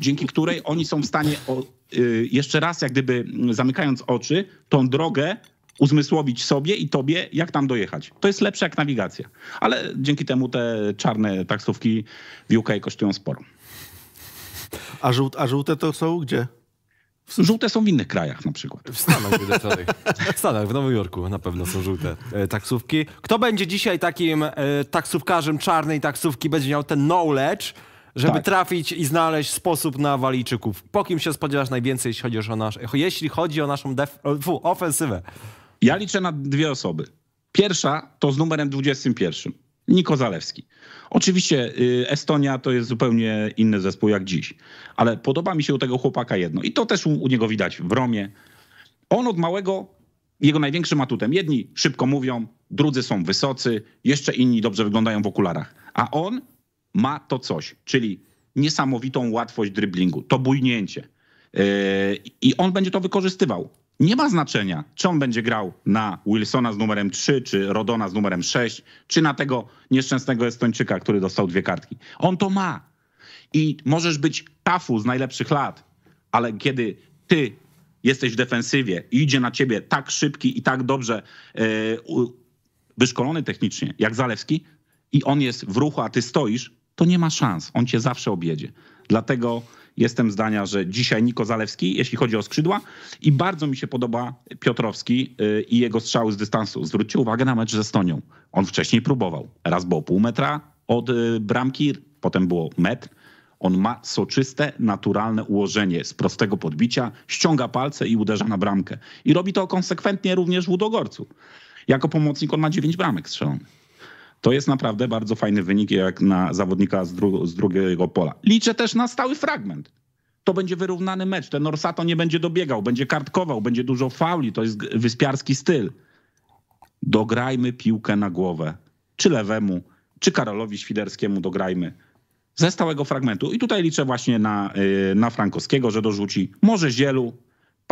dzięki której oni są w stanie o, y, jeszcze raz, jak gdyby mm, zamykając oczy, tą drogę uzmysłowić sobie i tobie, jak tam dojechać. To jest lepsze jak nawigacja. Ale dzięki temu te czarne taksówki w UK kosztują sporo. A, żółt, a żółte to są gdzie? Żółte są w innych krajach na przykład. W Stanach, wczoraj. W Stanach, w Nowym Jorku na pewno są żółte e, taksówki. Kto będzie dzisiaj takim e, taksówkarzem czarnej taksówki, będzie miał ten knowledge, żeby Tak. trafić i znaleźć sposób na Walijczyków? Po kim się spodziewasz najwięcej, jeśli chodzi o, nasz, jeśli chodzi o naszą def, fu, ofensywę? Ja liczę na dwie osoby. Pierwsza to z numerem 21. Niko Zalewski. Oczywiście y, Estonia to jest zupełnie inny zespół jak dziś, ale podoba mi się u tego chłopaka jedno i to też u, niego widać w Romie. On od małego, jego największym atutem, jedni szybko mówią, drudzy są wysocy, jeszcze inni dobrze wyglądają w okularach, a on ma to coś, czyli niesamowitą łatwość dryblingu, to bujnięcie. Yy, I on będzie to wykorzystywał. Nie ma znaczenia, czy on będzie grał na Wilsona z numerem 3, czy Rodona z numerem 6, czy na tego nieszczęsnego Estończyka, który dostał dwie kartki. On to ma. I możesz być tafu z najlepszych lat, ale kiedy ty jesteś w defensywie i idzie na ciebie tak szybki i tak dobrze u- wyszkolony technicznie jak Zalewski i on jest w ruchu, a ty stoisz, to nie ma szans. On cię zawsze objedzie. Dlatego jestem zdania, że dzisiaj Niko Zalewski, jeśli chodzi o skrzydła i bardzo mi się podoba Piotrowski y, i jego strzały z dystansu. Zwróćcie uwagę na mecz ze Estonią. On wcześniej próbował. Raz było pół metra od y, bramki, potem było metr. On ma soczyste, naturalne ułożenie z prostego podbicia, ściąga palce i uderza na bramkę. I robi to konsekwentnie również w Łudogorcu. Jako pomocnik on ma 9 bramek strzelonych. To jest naprawdę bardzo fajny wynik jak na zawodnika z, dru- z drugiego pola. Liczę też na stały fragment. To będzie wyrównany mecz. Ten Norsato nie będzie dobiegał, będzie kartkował, będzie dużo fauli. To jest wyspiarski styl. Dograjmy piłkę na głowę. Czy lewemu, czy Karolowi Świderskiemu dograjmy. Ze stałego fragmentu. I tutaj liczę właśnie na, y, na Frankowskiego, że dorzuci. Może Zielu.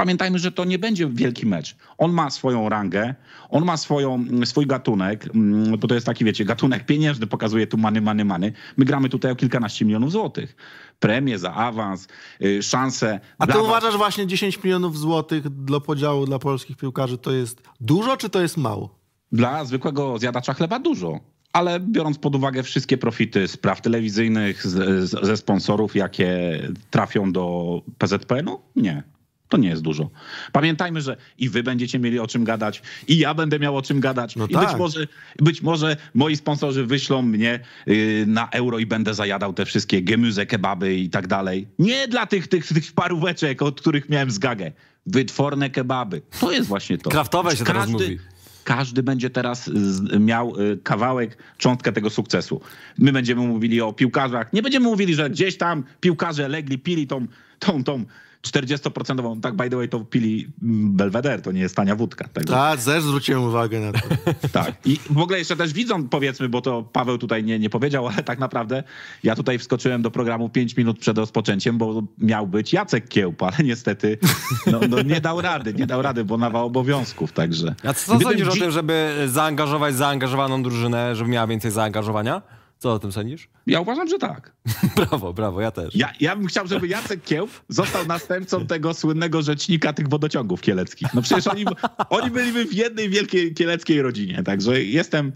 Pamiętajmy, że to nie będzie wielki mecz. On ma swoją rangę, on ma swoją, swój gatunek, mm, bo to jest taki, wiecie, gatunek pieniężny, pokazuje tu many, many, many. My gramy tutaj o kilkanaście milionów złotych. Premie za awans, y, szanse. A ty uważasz właśnie 10 milionów złotych dla podziału dla polskich piłkarzy to jest dużo, czy to jest mało? Dla zwykłego zjadacza chleba dużo. Ale biorąc pod uwagę wszystkie profity z praw telewizyjnych, z, z, ze sponsorów, jakie trafią do PZPN-u, nie. To nie jest dużo. Pamiętajmy, że i wy będziecie mieli o czym gadać, i ja będę miał o czym gadać. No I tak. być, może, być może moi sponsorzy wyślą mnie y, na euro i będę zajadał te wszystkie gemüse, kebaby i tak dalej. Nie dla tych, tych, tych paróweczek, od których miałem zgagę. Wytworne kebaby. To jest właśnie to. Kraftowe się teraz mówi. Każdy będzie teraz z, miał y, kawałek, cząstkę tego sukcesu. My będziemy mówili o piłkarzach. Nie będziemy mówili, że gdzieś tam piłkarze legli, pili tą, tą, tą 40%. Tak, by the way, to pili Belvedere, to nie jest tania wódka. Także, Tak, też zwróciłem uwagę na to. tak. I w ogóle jeszcze też widzą, powiedzmy, bo to Paweł tutaj nie, nie powiedział, ale tak naprawdę ja tutaj wskoczyłem do programu 5 minut przed rozpoczęciem, bo miał być Jacek Kiełb, ale niestety no, no nie dał rady, nie dał rady, bo nawał obowiązków, także... A co Gdybym sądzisz o tym, żeby zaangażować zaangażowaną drużynę, żeby miała więcej zaangażowania? Co o tym sądzisz? Ja uważam, że tak. Brawo, brawo, ja też. Ja, ja bym chciał, żeby Jacek Kiełb został następcą tego słynnego rzecznika tych wodociągów kieleckich. No przecież oni, oni byliby w jednej wielkiej kieleckiej rodzinie, także jestem,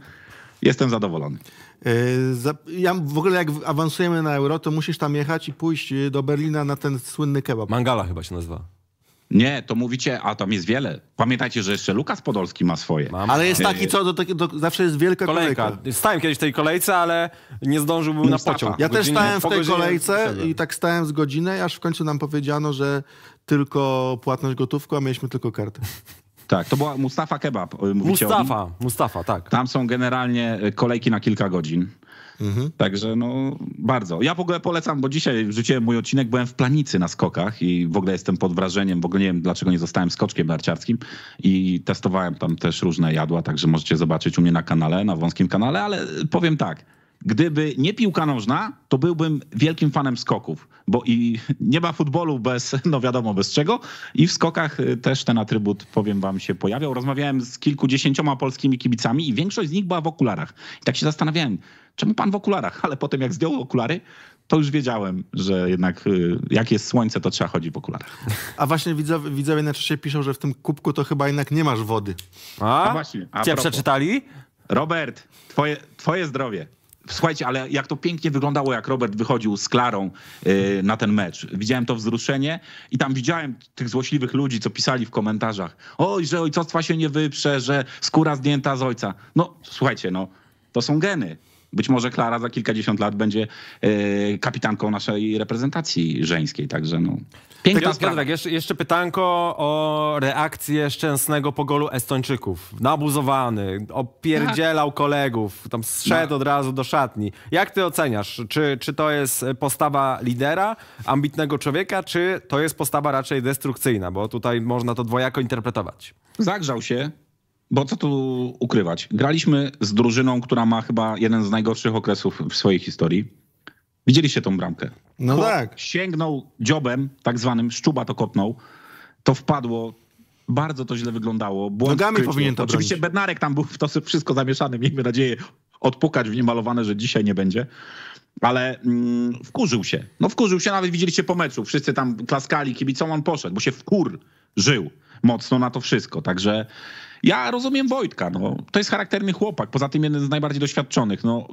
jestem zadowolony. Za- Ja w ogóle jak awansujemy na euro, to musisz tam jechać i pójść do Berlina na ten słynny kebab. Mangala chyba się nazywa. Nie, to mówicie, a tam jest wiele. Pamiętajcie, że jeszcze Lukas Podolski ma swoje. Mam. Ale jest taki, co do, takie- do, zawsze jest wielka kolejka. Kolejka. Stałem kiedyś w tej kolejce, ale nie zdążyłbym na Mustafa. pociąg. Ja też stałem w tej godzinie kolejce i tak stałem z godzinę, aż w końcu nam powiedziano, że tylko płatność gotówką, a mieliśmy tylko kartę. Tak, to była Mustafa Kebab. mówicie? Mustafa, Mustafa, tak. Tam są generalnie kolejki na kilka godzin. Także no bardzo. Ja w ogóle polecam, bo dzisiaj wrzuciłem mój odcinek, byłem w Planicy na skokach i w ogóle jestem pod wrażeniem, w ogóle nie wiem dlaczego nie zostałem skoczkiem narciarskim i testowałem tam też różne jadła, także możecie zobaczyć u mnie na kanale, na wąskim kanale, ale powiem tak, gdyby nie piłka nożna, to byłbym wielkim fanem skoków, bo i nie ma futbolu bez, no wiadomo bez czego i w skokach y, też ten atrybut, powiem wam, się pojawiał. Rozmawiałem z kilkudziesięcioma polskimi kibicami i większość z nich była w okularach. I tak się zastanawiałem, czemu pan w okularach? Ale potem jak zdjął okulary, to już wiedziałem, że jednak y, jak jest słońce, to trzeba chodzić w okularach. A właśnie widzowie, widzowie na czasie piszą, że w tym kubku to chyba jednak nie masz wody. A? A właśnie, a Cię propos. przeczytali? Robert, twoje, twoje zdrowie. Słuchajcie, ale jak to pięknie wyglądało, jak Robert wychodził z Klarą y, na ten mecz. Widziałem to wzruszenie i tam widziałem tych złośliwych ludzi, co pisali w komentarzach. Oj, że ojcostwa się nie wyprze, że skóra zdjęta z ojca. No, słuchajcie, no, to są geny. Być może Klara za kilkadziesiąt lat będzie y, kapitanką naszej reprezentacji żeńskiej, także no. Piękna Tylko sprawa. Piotrek, jeszcze, jeszcze pytanko o reakcję Szczęsnego po golu Estończyków. Nabuzowany, opierdzielał kolegów, tam zszedł No. od razu do szatni. Jak ty oceniasz? Czy, czy to jest postawa lidera, ambitnego człowieka, czy to jest postawa raczej destrukcyjna? Bo tutaj można to dwojako interpretować. Zagrzał się, bo co tu ukrywać? Graliśmy z drużyną, która ma chyba jeden z najgorszych okresów w swojej historii. Widzieliście tą bramkę? No Chłop tak. Sięgnął dziobem, tak zwanym, szczuba to kopnął. To wpadło. Bardzo to źle wyglądało. Błąd Nogami kryciu. powinien to Oczywiście bronić. Bednarek tam był w to wszystko zamieszany. Miejmy nadzieję odpukać w niemalowane, że dzisiaj nie będzie. Ale mm, wkurzył się. No wkurzył się, nawet widzieliście po meczu. Wszyscy tam klaskali, kibicom on poszedł, bo się wkur żył mocno na to wszystko. Także ja rozumiem Wojtka. No. To jest charakterny chłopak, poza tym jeden z najbardziej doświadczonych. No,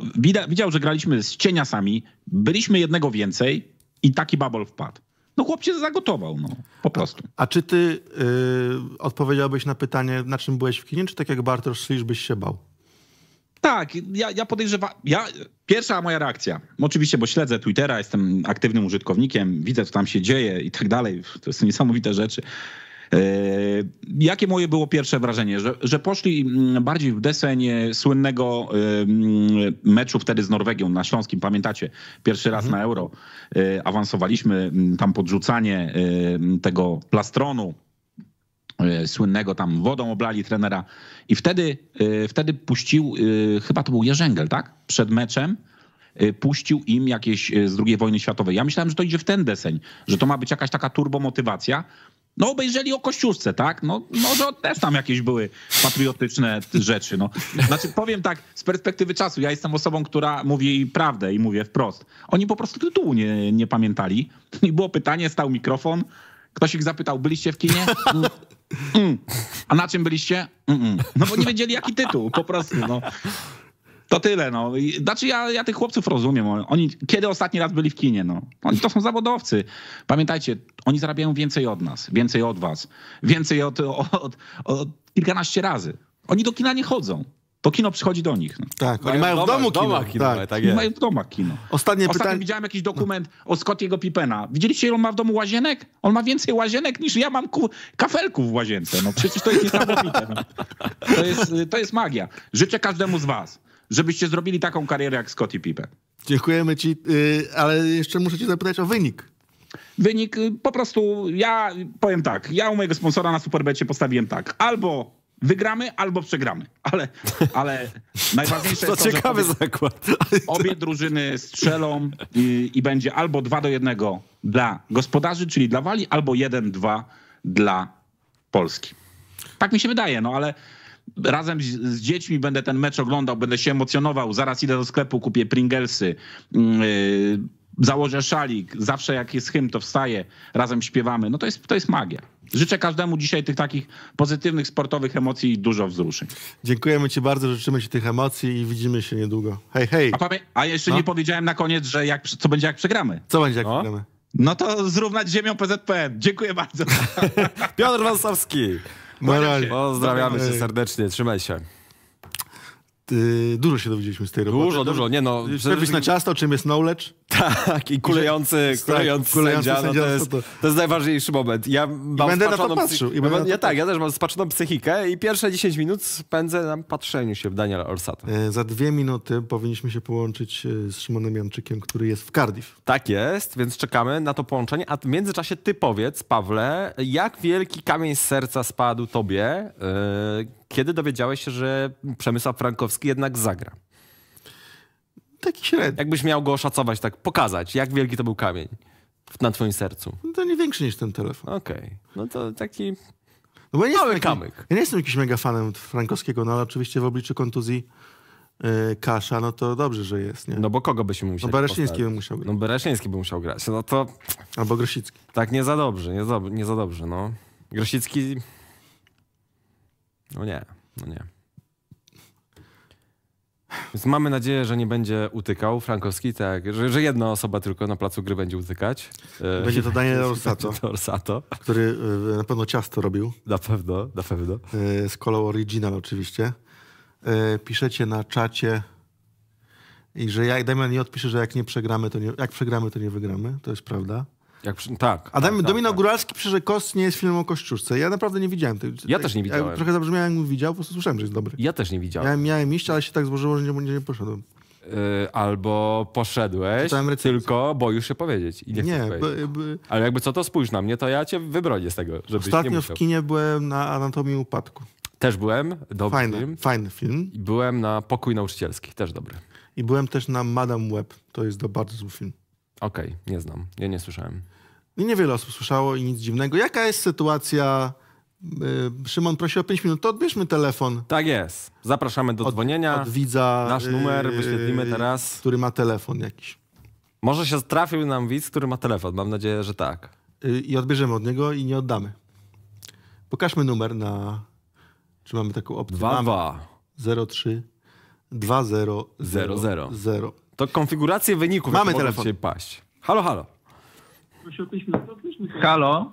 widział, że graliśmy z cieniasami, byliśmy jednego więcej i taki babol wpadł. No chłop się zagotował, no. Po prostu. A czy ty y, odpowiedziałbyś na pytanie, na czym byłeś w kinie, czy tak jak Bartosz Szlisz byś się bał? Tak, ja, ja podejrzewam. Ja, pierwsza moja reakcja, oczywiście, bo śledzę Twittera, jestem aktywnym użytkownikiem, widzę, co tam się dzieje i tak dalej. To są niesamowite rzeczy. E, Jakie moje było pierwsze wrażenie? Że, że poszli mm, bardziej w deseń słynnego e, mm, meczu wtedy z Norwegią na Śląskim, pamiętacie? Pierwszy raz na Euro e, awansowaliśmy, mm, tam podrzucanie tego plastronu słynnego tam wodą oblali trenera i wtedy, wtedy puścił, chyba to był Jerzęgel, tak? Przed meczem puścił im jakieś z II wojny światowej. Ja myślałem, że to idzie w ten deseń, że to ma być jakaś taka turbomotywacja. No obejrzeli o Kościuszce, tak? No, no to też tam jakieś były patriotyczne rzeczy. No. Znaczy powiem tak, z perspektywy czasu, ja jestem osobą, która mówi prawdę i mówię wprost. Oni po prostu tytułu nie, nie pamiętali. I było pytanie, stał mikrofon, ktoś ich zapytał, byliście w kinie? Mm. Mm. A na czym byliście? Mm-mm. No bo nie wiedzieli jaki tytuł, po prostu. No. To tyle, no. I- Znaczy ja, ja tych chłopców rozumiem. Oni kiedy ostatni raz byli w kinie, no? Oni to są zawodowcy. Pamiętajcie, oni zarabiają więcej od nas, więcej od was, więcej od, od, od kilkanaście razy. Oni do kina nie chodzą. To kino przychodzi do nich. No. Tak, oni mają w domu kino. domach kino, tak. tak jest. mają w domach kino. Ostatnie Ostatnio pytanie. widziałem jakiś dokument o Scottiego Pippena. Widzieliście, ile on ma w domu łazienek? On ma więcej łazienek niż ja mam ku- kafelków w łazience. No przecież to jest niesamowite. No. To, jest, to jest magia. Życzę każdemu z was, żebyście zrobili taką karierę jak Scottie Pippen. Dziękujemy ci, y, ale jeszcze muszę cię zapytać o wynik. Wynik y, po prostu, ja powiem tak, ja u mojego sponsora na Superbecie postawiłem tak, albo wygramy, albo przegramy. Ale, ale najważniejsze To jest to, że ciekawy obie, zakład. obie drużyny strzelą i, i będzie albo 2 do 1 dla gospodarzy, czyli dla Wali, albo 1-2 dla Polski. Tak mi się wydaje, no ale razem z, z dziećmi będę ten mecz oglądał, będę się emocjonował, zaraz idę do sklepu, kupię Pringlesy, yy, założę szalik, zawsze jak jest hymn, to wstaję, razem śpiewamy. No to jest, to jest magia. Życzę każdemu dzisiaj tych takich pozytywnych, sportowych emocji i dużo wzruszeń. Dziękujemy ci bardzo, życzymy ci tych emocji i widzimy się niedługo. Hej, hej. A, a jeszcze No. nie powiedziałem na koniec, że jak, co będzie jak przegramy. Co będzie jak No. wygramy? No to zrównać z ziemią PZPN. Dziękuję bardzo. Piotr Wansowski. Na razie. Pozdrawiamy Ej. serdecznie, trzymaj się. Y, dużo się dowiedzieliśmy z tej roboty. Dużo, dużo, nie no. Przepis na ciasto, czym jest knowledge? Tak, i kulejący, Tak, kulejący, kulejący sędzia, no sędzia, to, jest, to- to jest najważniejszy moment. Ja mam będę na to patrzył, psy- i będę to ja, tak, ja też mam spaczoną psychikę i pierwsze 10 minut spędzę na patrzeniu się w Daniela Orsata. E, Za dwie minuty powinniśmy się połączyć z Szymonem Janczykiem, który jest w Cardiff. Tak jest, więc czekamy na to połączenie. A w międzyczasie ty powiedz, Pawle, jak wielki kamień z serca spadł tobie, yy, kiedy dowiedziałeś się, że Przemysław Frankowski jednak zagra? Taki średni. Jakbyś miał go oszacować, tak pokazać, jak wielki to był kamień na twoim sercu. To nie większy niż ten telefon. Okej, no to taki No bo ja nie mały jakim- kamyk. Ja nie jestem jakimś mega fanem Frankowskiego, no ale oczywiście w obliczu kontuzji e, Kasza, no to dobrze, że jest, nie? No bo kogo byśmy No musieli Bereszyński postawić? by musiał grać. No Bereszyński by musiał grać. No to Albo Grosicki. tak nie za dobrze, nie za, nie za dobrze, no. Grosicki... No nie, no nie. Więc mamy nadzieję, że nie będzie utykał Frankowski, tak, że, że jedna osoba tylko na placu gry będzie utykać. E, Będzie to Daniel Orsato. Orsato. który e, na pewno ciasto robił, Na pewno, na pewno. e, z kolą Original oczywiście. Piszecie na czacie i że jak Damian nie odpisze, że jak nie przegramy, to nie, jak przegramy, to nie wygramy. To jest prawda. Jak, tak. A Damian, tak, Domino tak. Góralski pisze, że Kost nie jest filmem o Kościuszce. Ja naprawdę nie widziałem tego. Ja też nie widziałem. trochę zabrzmiałem, jakbym widział, po prostu słyszałem, że jest dobry. Ja też nie widziałem. Miałem, miałem iść, ale się tak złożyło, że nie, nie, nie poszedłem. Y, albo poszedłeś, tylko boisz się powiedzieć. I nie, Nie, Ale jakby co, to spójrz na mnie, to ja cię wybronię z tego, żebyś nie ostatnio musiał. w kinie byłem na Anatomii Upadku. Też byłem, dobry Fajny, film. fajny film. I byłem na Pokój Nauczycielski, też dobry. I byłem też na Madame Web. To jest bardzo zły film. Okej, nie znam, ja nie słyszałem. I niewiele osób słyszało i nic dziwnego. Jaka jest sytuacja? Y, Szymon prosi o 5 minut, to odbierzmy telefon Tak jest. Zapraszamy do dzwonienia. od widza. Nasz numer y, wyświetlimy teraz. Który ma telefon jakiś. Może się trafił nam widz, który ma telefon. Mam nadzieję, że tak. Y, I odbierzemy od niego i nie oddamy. Pokażmy numer na... Czy mamy taką opcję? 2 2. Mamy 03 20 Zero, zero. 0. To konfigurację wyników. Mamy telefon. dzisiaj paść. Halo, halo. Halo,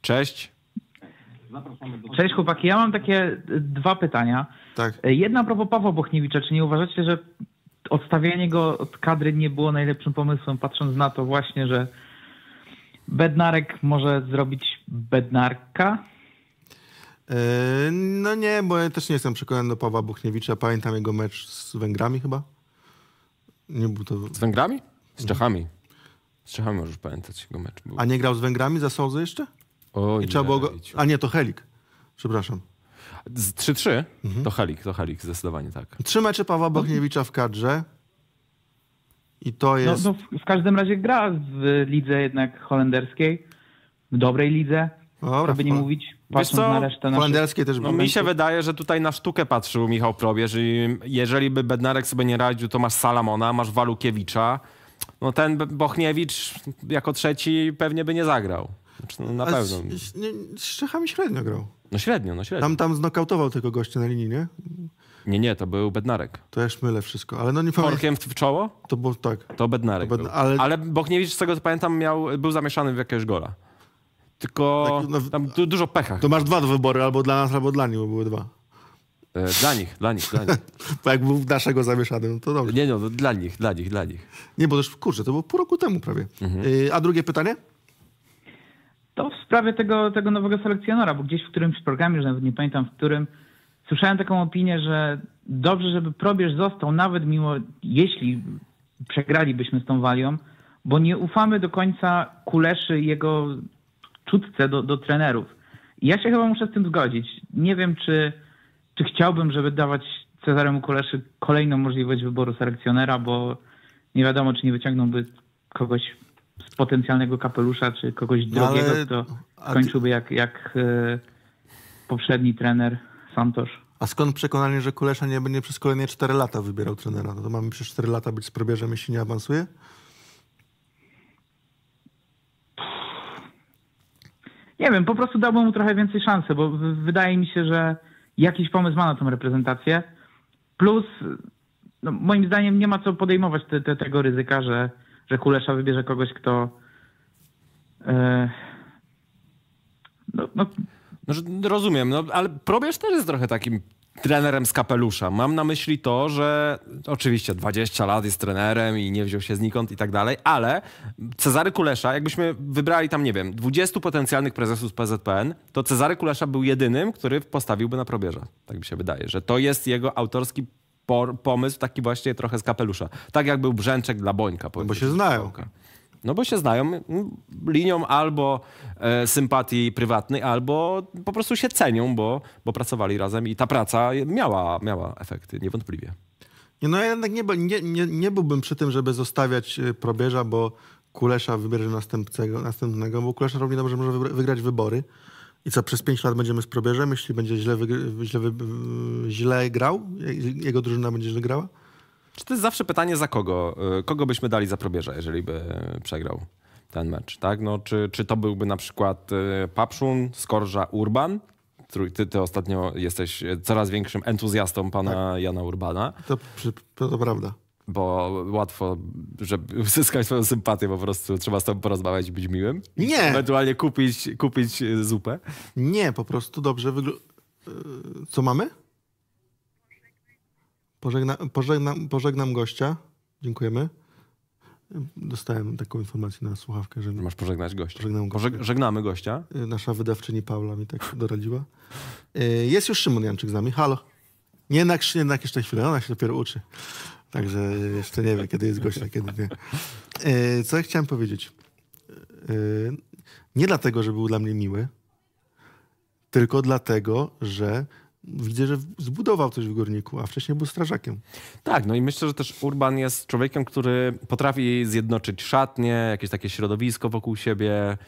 Cześć. cześć chłopaki. Ja mam takie e, dwa pytania. Tak. E, Jedna a propos Pawła Bochniewicza. Czy nie uważacie, że odstawianie go od kadry nie było najlepszym pomysłem, patrząc na to właśnie, że Bednarek może zrobić Bednarka? Y, No nie, bo ja też nie jestem przekonany do Pawła Buchniewicza. Pamiętam jego mecz z Węgrami chyba. Nie był to... Z Węgrami? Z Czechami. Z Czechami możesz pamiętać, jego mecz był. A nie grał z Węgrami za Sołzy jeszcze? Oj, I trzeba było go... A nie, to Helik. Przepraszam. Z 3-3? Mhm. To Helik, to Helik, zdecydowanie tak. Trzy mecze Pawła Bochniewicza w kadrze. I to No, jest... no w- w każdym razie gra w lidze jednak holenderskiej, w dobrej lidze, Dobra, żeby nie mówić, patrząc co? na resztę naszych... też No mi się wydaje, że tutaj na sztukę patrzył Michał Probierz i jeżeli by Bednarek sobie nie radził, to masz Salamona, masz Walukiewicza. No ten Bochniewicz jako trzeci pewnie by nie zagrał. Znaczy, no, na A pewno. Z, z, z Czechami średnio grał. No średnio, no średnio. Tam, tam znokautował tego gościa na linii, nie? Nie, nie, to był Bednarek. To ja szmylę wszystko, ale no nie pamiętam. Korkiem w, w czoło? To było tak. To Bednarek To Bedna- ale- Ale... Bochniewicz, z tego co pamiętam, miał, był zamieszany w jakiegoś gola. Tylko Tak, no, tam du dużo pecha. To masz dwa do wyboru, albo dla nas, albo dla nich, bo były dwa. E, Dla nich, dla nich, dla nich. Bo jak był naszego zamieszany, no to dobrze. Nie, no, dla nich, dla nich, dla nich. Nie, bo też, kurczę, to było pół roku temu prawie. Mhm. Y, a drugie pytanie? To w sprawie tego, tego nowego selekcjonera, bo gdzieś w którymś programie, już nawet nie pamiętam w którym, słyszałem taką opinię, że dobrze, żeby Probierz został, nawet mimo, jeśli przegralibyśmy z tą Walią, bo nie ufamy do końca Kuleszy i jego czutce do, do trenerów. I ja się chyba muszę z tym zgodzić. Nie wiem, czy, czy chciałbym, żeby dawać Cezaremu Kuleszy kolejną możliwość wyboru selekcjonera, bo nie wiadomo, czy nie wyciągnąłby kogoś z potencjalnego kapelusza, czy kogoś No, ale- drogiego, kto a ty- skończyłby jak, jak e, poprzedni trener Santosz. A skąd przekonanie, że Kulesza nie będzie przez kolejne 4 lata wybierał trenera? No to mamy przez 4 lata być z probierzem, jeśli nie awansuje? Nie wiem, po prostu dałbym mu trochę więcej szansy, bo wydaje mi się, że jakiś pomysł ma na tą reprezentację. Plus, no, moim zdaniem nie ma co podejmować te, te, tego ryzyka, że, że Kulesza wybierze kogoś, kto e, no, no, No, rozumiem, no, ale Probierz też jest trochę takim trenerem z kapelusza. Mam na myśli to, że oczywiście 20 lat jest trenerem i nie wziął się znikąd i tak dalej, ale Cezary Kulesza, jakbyśmy wybrali tam, nie wiem, 20 potencjalnych prezesów z PZPN, to Cezary Kulesza był jedynym, który postawiłby na probierza. Tak mi się wydaje, że to jest jego autorski pomysł, taki właśnie trochę z kapelusza. Tak jak był Brzęczek dla Bońka. bo się znają. No bo się znają mm, linią albo e, sympatii prywatnej, albo po prostu się cenią, bo, bo pracowali razem i ta praca miała, miała efekty, niewątpliwie. Nie, no ja jednak nie, nie, nie, nie byłbym przy tym, żeby zostawiać y, probierza, bo Kulesza wybierze następcego, następnego, bo Kulesza równie dobrze może wygrać wybory. I co, przez 5 lat będziemy z probierzem, jeśli będzie źle, źle, źle grał? Je- Jego drużyna będzie źle grała? Czy to jest zawsze pytanie za kogo? Y, Kogo byśmy dali za probierza, jeżeli by przegrał ten mecz, tak? No, czy, czy to byłby na przykład y, Papszun, Skorża, Urban? Ty, ty ostatnio jesteś coraz większym entuzjastą pana Jana Urbana. To, to, to prawda. Bo łatwo, żeby uzyskać swoją sympatię, po prostu trzeba z tobą porozmawiać i być miłym. Nie. Ewentualnie kupić, kupić y, zupę. Nie, po prostu dobrze wygląda. Co mamy? Pożegna, pożegnam, pożegnam gościa. Dziękujemy. Dostałem taką informację na słuchawkę, że Masz pożegnać gościa. Pożegnam gościa. Pożeg- żegnamy gościa. Y, nasza wydawczyni Paula mi tak doradziła. Y, Jest już Szymon Janczyk z nami. Halo. Nie jednak, nie jednak jeszcze chwilę, ona się dopiero uczy. Także jeszcze nie wie, kiedy jest gościa, kiedy nie. Y, Co ja chciałem powiedzieć? Nie dlatego, że był dla mnie miły, tylko dlatego, że widzę, że zbudował coś w Górniku, a wcześniej był strażakiem. Tak, no i myślę, że też Urban jest człowiekiem, który potrafi zjednoczyć szatnie, jakieś takie środowisko wokół siebie.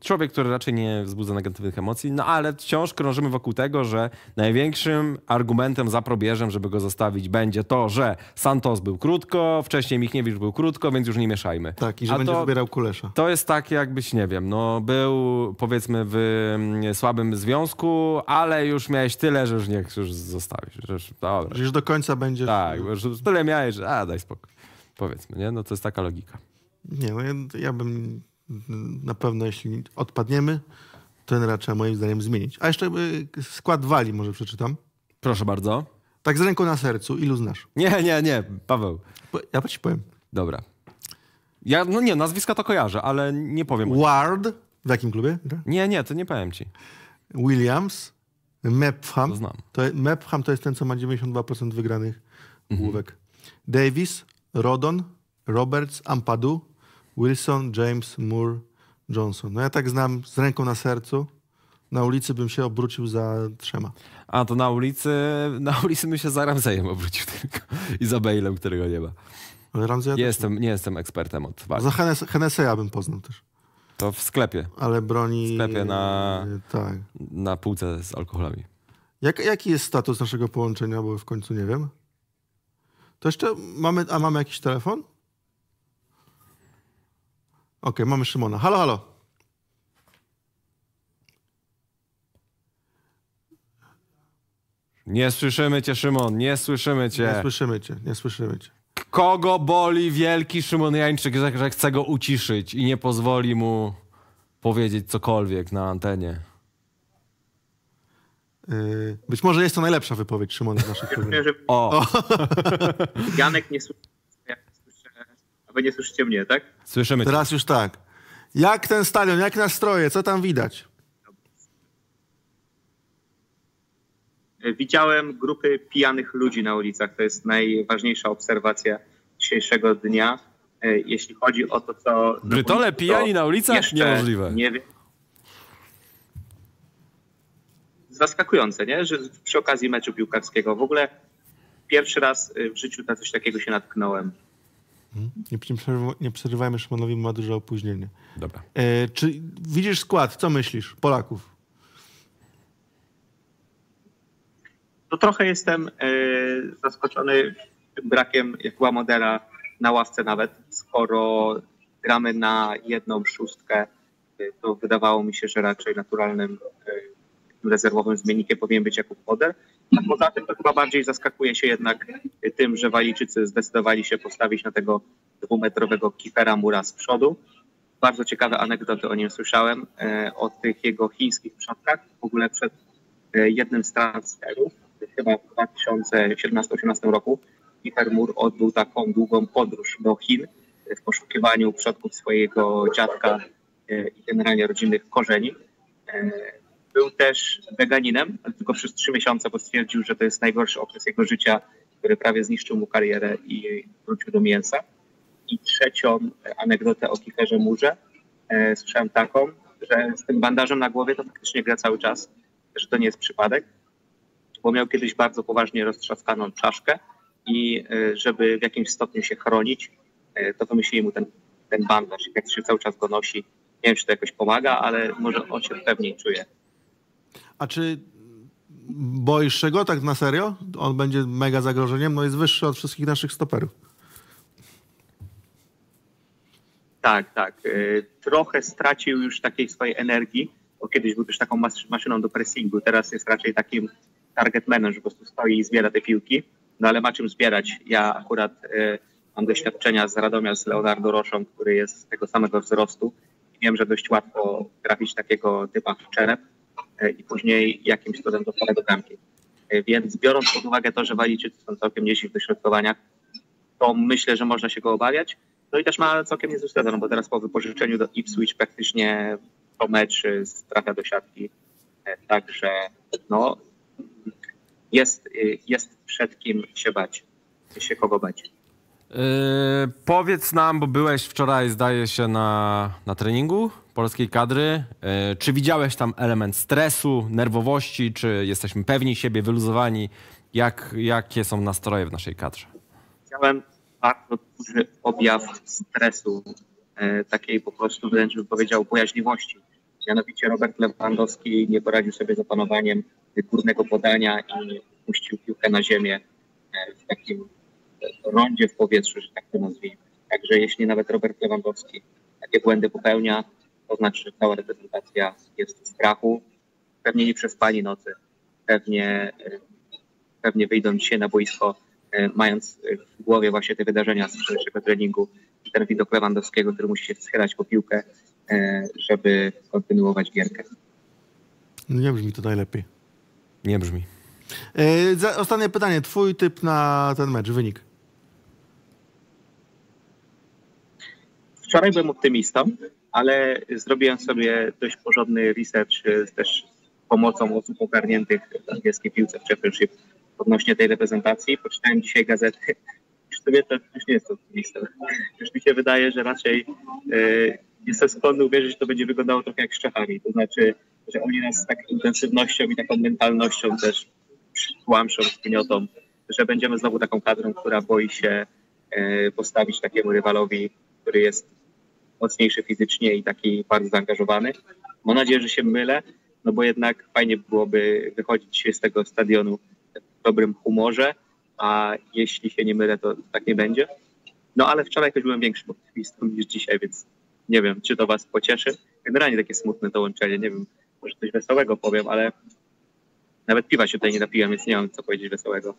Człowiek, który raczej nie wzbudza negatywnych emocji, no ale wciąż krążymy wokół tego, że największym argumentem za probierzem, żeby go zostawić, będzie to, że Santos był krótko, wcześniej Michniewicz był krótko, więc już nie mieszajmy. Tak, i że A będzie to- wybierał Kulesza. To jest tak, jakbyś, nie wiem, no był powiedzmy w mm, słabym związku, ale już miałeś tyle, że już niech już zostawisz. Że już, dobra. Że już do końca będziesz... Tak, już tyle miałeś, że a daj spokój. Powiedzmy, nie? No to jest taka logika. Nie, no ja, ja bym na pewno, jeśli odpadniemy, trenera trzeba moim zdaniem zmienić. A jeszcze y, skład wali może przeczytam. Proszę bardzo. Tak z ręką na sercu. Ilu znasz? Nie, nie, nie, Paweł. Ja ci powiem. Dobra. Ja, no nie, nazwiska to kojarzę, ale nie powiem. Ward. W jakim klubie? Nie, nie, to nie powiem ci. Williams. Mepham. To znam. To, Mepham to jest ten, co ma 92% wygranych Mhm. główek. Davis, Rodon, Roberts, Ampadu, Wilson, James, Moore, Johnson. No ja tak znam z ręką na sercu. Na ulicy bym się obrócił za trzema. A to na ulicy, na ulicy bym się za Ramsejem obrócił tylko. I za Bale'em, którego nie ma. Ale Nie jestem, nie jestem ekspertem od walki. Za Hennes- Hennesseya bym poznał też. To w sklepie. Ale broni... W sklepie na, Tak. na półce z alkoholami. Jak, jaki jest status naszego połączenia, bo w końcu nie wiem. To jeszcze mamy, a mamy jakiś telefon? Okej, mamy Szymona. Halo, halo. Nie słyszymy cię, Szymon, nie słyszymy cię. Nie słyszymy cię, nie słyszymy cię. Kogo boli wielki Szymon Jańczyk, że, że chce go uciszyć i nie pozwoli mu powiedzieć cokolwiek na antenie? Yy, być może jest to najlepsza wypowiedź Szymona z naszych że O, Janek nie słyszy, ja nie słyszę, a wy nie słyszycie mnie, tak? słyszymy cię. Teraz już tak. Jak ten stadion, jak nastroje, co tam widać? Widziałem grupy pijanych ludzi na ulicach. To jest najważniejsza obserwacja dzisiejszego dnia. E, Jeśli chodzi o to, co... Brytole pijani na ulicach? Niemożliwe. Nie wiem. Zaskakujące, nie? Że przy okazji meczu piłkarskiego w ogóle pierwszy raz w życiu na coś takiego się natknąłem. Nie, nie, nie przerywajmy Szymonowi, ma duże opóźnienie. Dobra. Yy, czy widzisz skład? Co myślisz? Polaków. To trochę jestem e, zaskoczony brakiem Jakuba Modera na ławce nawet, skoro gramy na jedną szóstkę, e, to wydawało mi się, że raczej naturalnym e, rezerwowym zmiennikiem powinien być Jakub Moder. A poza tym to chyba bardziej zaskakuje się jednak tym, że Walijczycy zdecydowali się postawić na tego dwumetrowego kipera Mura z przodu. Bardzo ciekawe anegdoty o nim słyszałem, e, o tych jego chińskich przodkach. W ogóle przed e, jednym z transferów chyba w 2017-2018 roku Peter Moore odbył taką długą podróż do Chin w poszukiwaniu przodków swojego dziadka e, i generalnie rodzinnych korzeni. Był też weganinem, ale tylko przez trzy miesiące, bo stwierdził, że to jest najgorszy okres jego życia, który prawie zniszczył mu karierę i wrócił do mięsa. I trzecią anegdotę o Kiferze Murze e, słyszałem taką, że z tym bandażem na głowie to faktycznie gra cały czas, że to nie jest przypadek, bo miał kiedyś bardzo poważnie roztrzaskaną czaszkę i e, żeby w jakimś stopniu się chronić, e, to wymyślili mu ten, ten bandaż. Jak się cały czas go nosi, nie wiem, czy to jakoś pomaga, ale może on się pewniej czuje. A czy boisz się go tak na serio? On będzie mega zagrożeniem, no jest wyższy od wszystkich naszych stoperów. Tak, tak. Y, Trochę stracił już takiej swojej energii, bo kiedyś był też taką mas- maszyną do pressingu. Teraz jest raczej takim targetmanem, że po prostu stoi i zbiera te piłki. No ale ma czym zbierać. Ja akurat y, mam doświadczenia z Radomia z Leonardo Roszą, który jest tego samego wzrostu. I wiem, że dość łatwo trafić takiego typa w czerep i później jakimś cudem dostać do bramki. Y, Więc biorąc pod uwagę to, że Walijczycy są całkiem nieźli w dośrodkowaniach, to myślę, że można się go obawiać. No i też ma całkiem niezły sezon, bo teraz po wypożyczeniu do Ipswich praktycznie po mecz trafia do siatki. E, Także no, jest, jest przed kim się bać, się kogo bać. Yy, powiedz nam, bo byłeś wczoraj, zdaje się, na, na treningu polskiej kadry. Yy, czy widziałeś tam element stresu, nerwowości, czy jesteśmy pewni siebie, wyluzowani? Jak, jakie są nastroje w naszej kadrze? Widziałem bardzo duży objaw stresu, e, takiej po prostu wręcz bym powiedział bojaźliwości. Mianowicie Robert Lewandowski nie poradził sobie z opanowaniem górnego podania i puścił piłkę na ziemię e, w takim rondzie w powietrzu, że tak to nazwijmy. Także jeśli nawet Robert Lewandowski takie błędy popełnia, to znaczy, że cała reprezentacja jest w strachu. Pewnie nie przespani nocy. Pewnie, e, pewnie wyjdą dzisiaj na boisko e, mając w głowie właśnie te wydarzenia z wczorajszego treningu i ten widok Lewandowskiego, który musi się schylać po piłkę, e, żeby kontynuować gierkę. No Nie brzmi to najlepiej. Nie brzmi. Ostatnie pytanie. Twój typ na ten mecz, wynik. Wczoraj byłem optymistą, ale zrobiłem sobie dość porządny research e, też z pomocą osób ogarniętych w angielskiej piłce w Championship odnośnie tej reprezentacji. Poczytałem dzisiaj gazety. Już sobie to już nie jest optymistą. Już mi się wydaje, że raczej e, jestem skłonny uwierzyć, że to będzie wyglądało trochę jak z Czechami. To znaczy, że oni nas z taką intensywnością i taką mentalnością też tłamszą, zgniotą, że będziemy znowu taką kadrą, która boi się e, postawić takiemu rywalowi, który jest mocniejszy fizycznie i taki bardzo zaangażowany. Mam nadzieję, że się mylę, no bo jednak fajnie byłoby wychodzić z tego stadionu w dobrym humorze, a jeśli się nie mylę, to tak nie będzie. No ale wczoraj jakoś byłem większym optymistą niż dzisiaj, więc nie wiem, czy to was pocieszy. Generalnie takie smutne dołączenie, nie wiem, może coś wesołego powiem, ale nawet piwa się tutaj nie napiłem, więc nie mam co powiedzieć wesołego.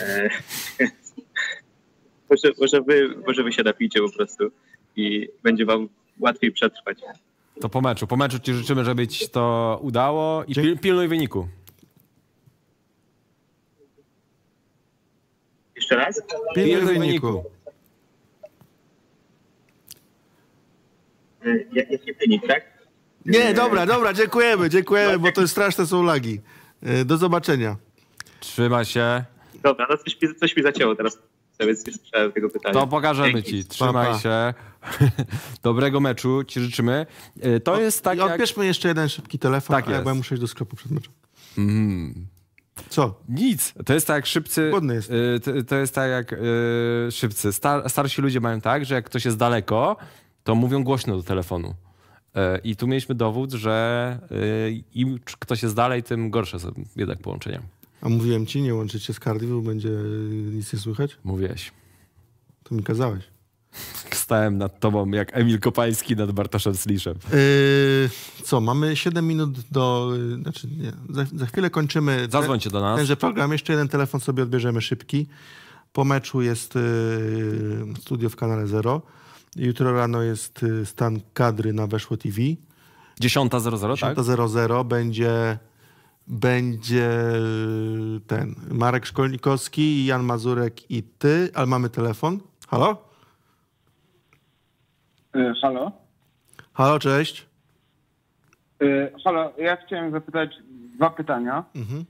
E, może, może, wy, może wy się napijcie po prostu i będzie wam łatwiej przetrwać. To po meczu. Po meczu ci życzymy, żeby ci to udało i pil, pilnuj wyniku. Jeszcze raz? Pilnuj wyniku. Jak- Jaki wynik, tak? Nie, dobra, dobra, dziękujemy, dziękujemy, bo to jest straszne są lagi. Yy, Do zobaczenia. Trzymaj się. Dobra, no coś, mi- coś mi zacięło teraz, więc nie słyszałem tego pytania. To pokażemy Dzięki. ci. Trzymaj Pa, pa. się. Dobrego meczu ci życzymy. Y, To jest tak I jak... odbierzmy jeszcze jeden szybki telefon, Tak a jest. bo ja muszę iść do sklepu przed meczem. Mm. Co? Nic. To jest tak jak szybcy. Jest. y, To, to jest tak jak y, szybcy. Star, starsi ludzie mają tak, że jak ktoś jest daleko, to mówią głośno do telefonu. I tu mieliśmy dowód, że im ktoś jest dalej, tym gorsze są jednak połączenia. A mówiłem ci, nie łączyć się z Cardiff, bo będzie yy, nic nie słychać? Mówiłeś. To mi kazałeś. Stałem nad tobą jak Emil Kopański nad Bartoszem Sliszem. Yy, co, mamy 7 minut do... Yy, znaczy nie, za, za chwilę kończymy Zadzwońcie do nas. tenże program. Jeszcze jeden telefon sobie odbierzemy szybki. Po meczu jest yy, studio w kanale Zero. Jutro rano jest yy, stan kadry na Weszło TV. 10.00, tak? 10.00 będzie będzie ten Marek Szkolnikowski, Jan Mazurek i ty, ale mamy telefon. Halo? E, Halo? Halo, cześć. E, Halo, ja chciałem zapytać dwa pytania. Mhm.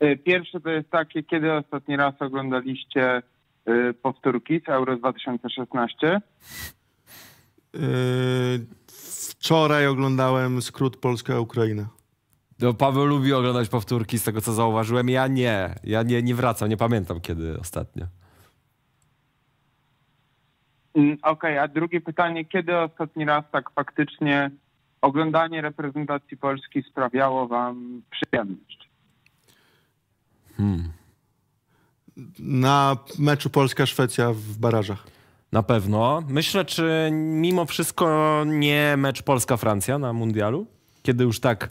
E, Pierwsze to jest takie, kiedy ostatni raz oglądaliście e, powtórki z Euro 2016? Yy, wczoraj oglądałem skrót Polska-Ukraina. No, Paweł lubi oglądać powtórki, z tego co zauważyłem. Ja nie. Ja nie, nie wracam, nie pamiętam kiedy ostatnio. Mm, Okej, a drugie pytanie, kiedy ostatni raz tak faktycznie oglądanie reprezentacji Polski sprawiało wam przyjemność? Hmm. Na meczu Polska-Szwecja w barażach. Na pewno. Myślę, czy mimo wszystko nie mecz Polska-Francja na mundialu? Kiedy już tak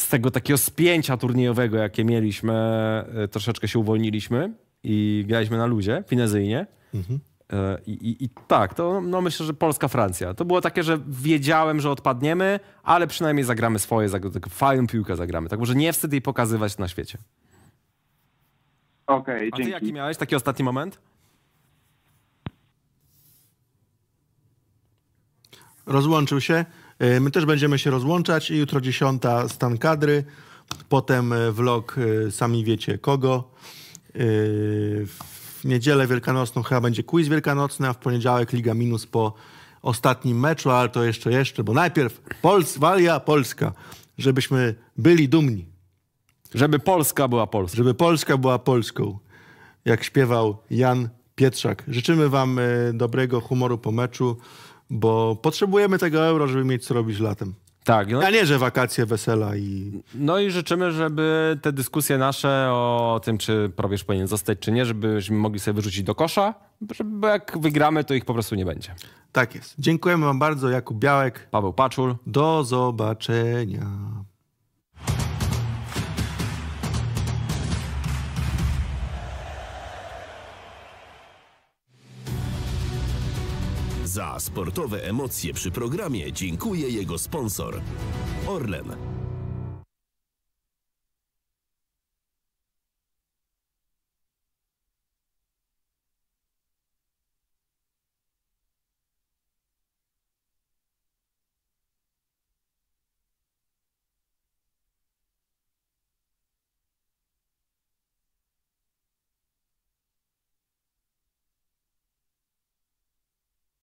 z tego takiego spięcia turniejowego, jakie mieliśmy, e, troszeczkę się uwolniliśmy i graliśmy na luzie, finezyjnie. Mhm. E, I, i, I tak, to no myślę, że Polska-Francja. To było takie, że wiedziałem, że odpadniemy, ale przynajmniej zagramy swoje, zag- taką fajną piłkę zagramy. Tak może nie wstyd jej pokazywać na świecie. Okej, A ty dzięki. jaki miałeś taki ostatni moment? Rozłączył się. Yy, My też będziemy się rozłączać. Jutro 10 stan kadry. Potem e, vlog e, sami wiecie kogo. W niedzielę wielkanocną chyba będzie quiz wielkanocny, a w poniedziałek Liga Minus po ostatnim meczu, ale to jeszcze, jeszcze, bo najpierw Pols Walia, Polska, żebyśmy byli dumni. Żeby Polska była Polską. Żeby Polska była Polską, jak śpiewał Jan Pietrzak. Życzymy wam e, dobrego humoru po meczu, bo potrzebujemy tego euro, żeby mieć co robić latem. Tak. No, A nie, że wakacje, wesela i... no i życzymy, żeby te dyskusje nasze o tym, czy probierz powinien zostać, czy nie, żebyśmy mogli sobie wyrzucić do kosza, żeby jak wygramy, to ich po prostu nie będzie. Tak jest. Dziękujemy wam bardzo. Jakub Białek. Paweł Paczul. Do zobaczenia. Za sportowe emocje przy programie dziękuję jego sponsor. Orlen.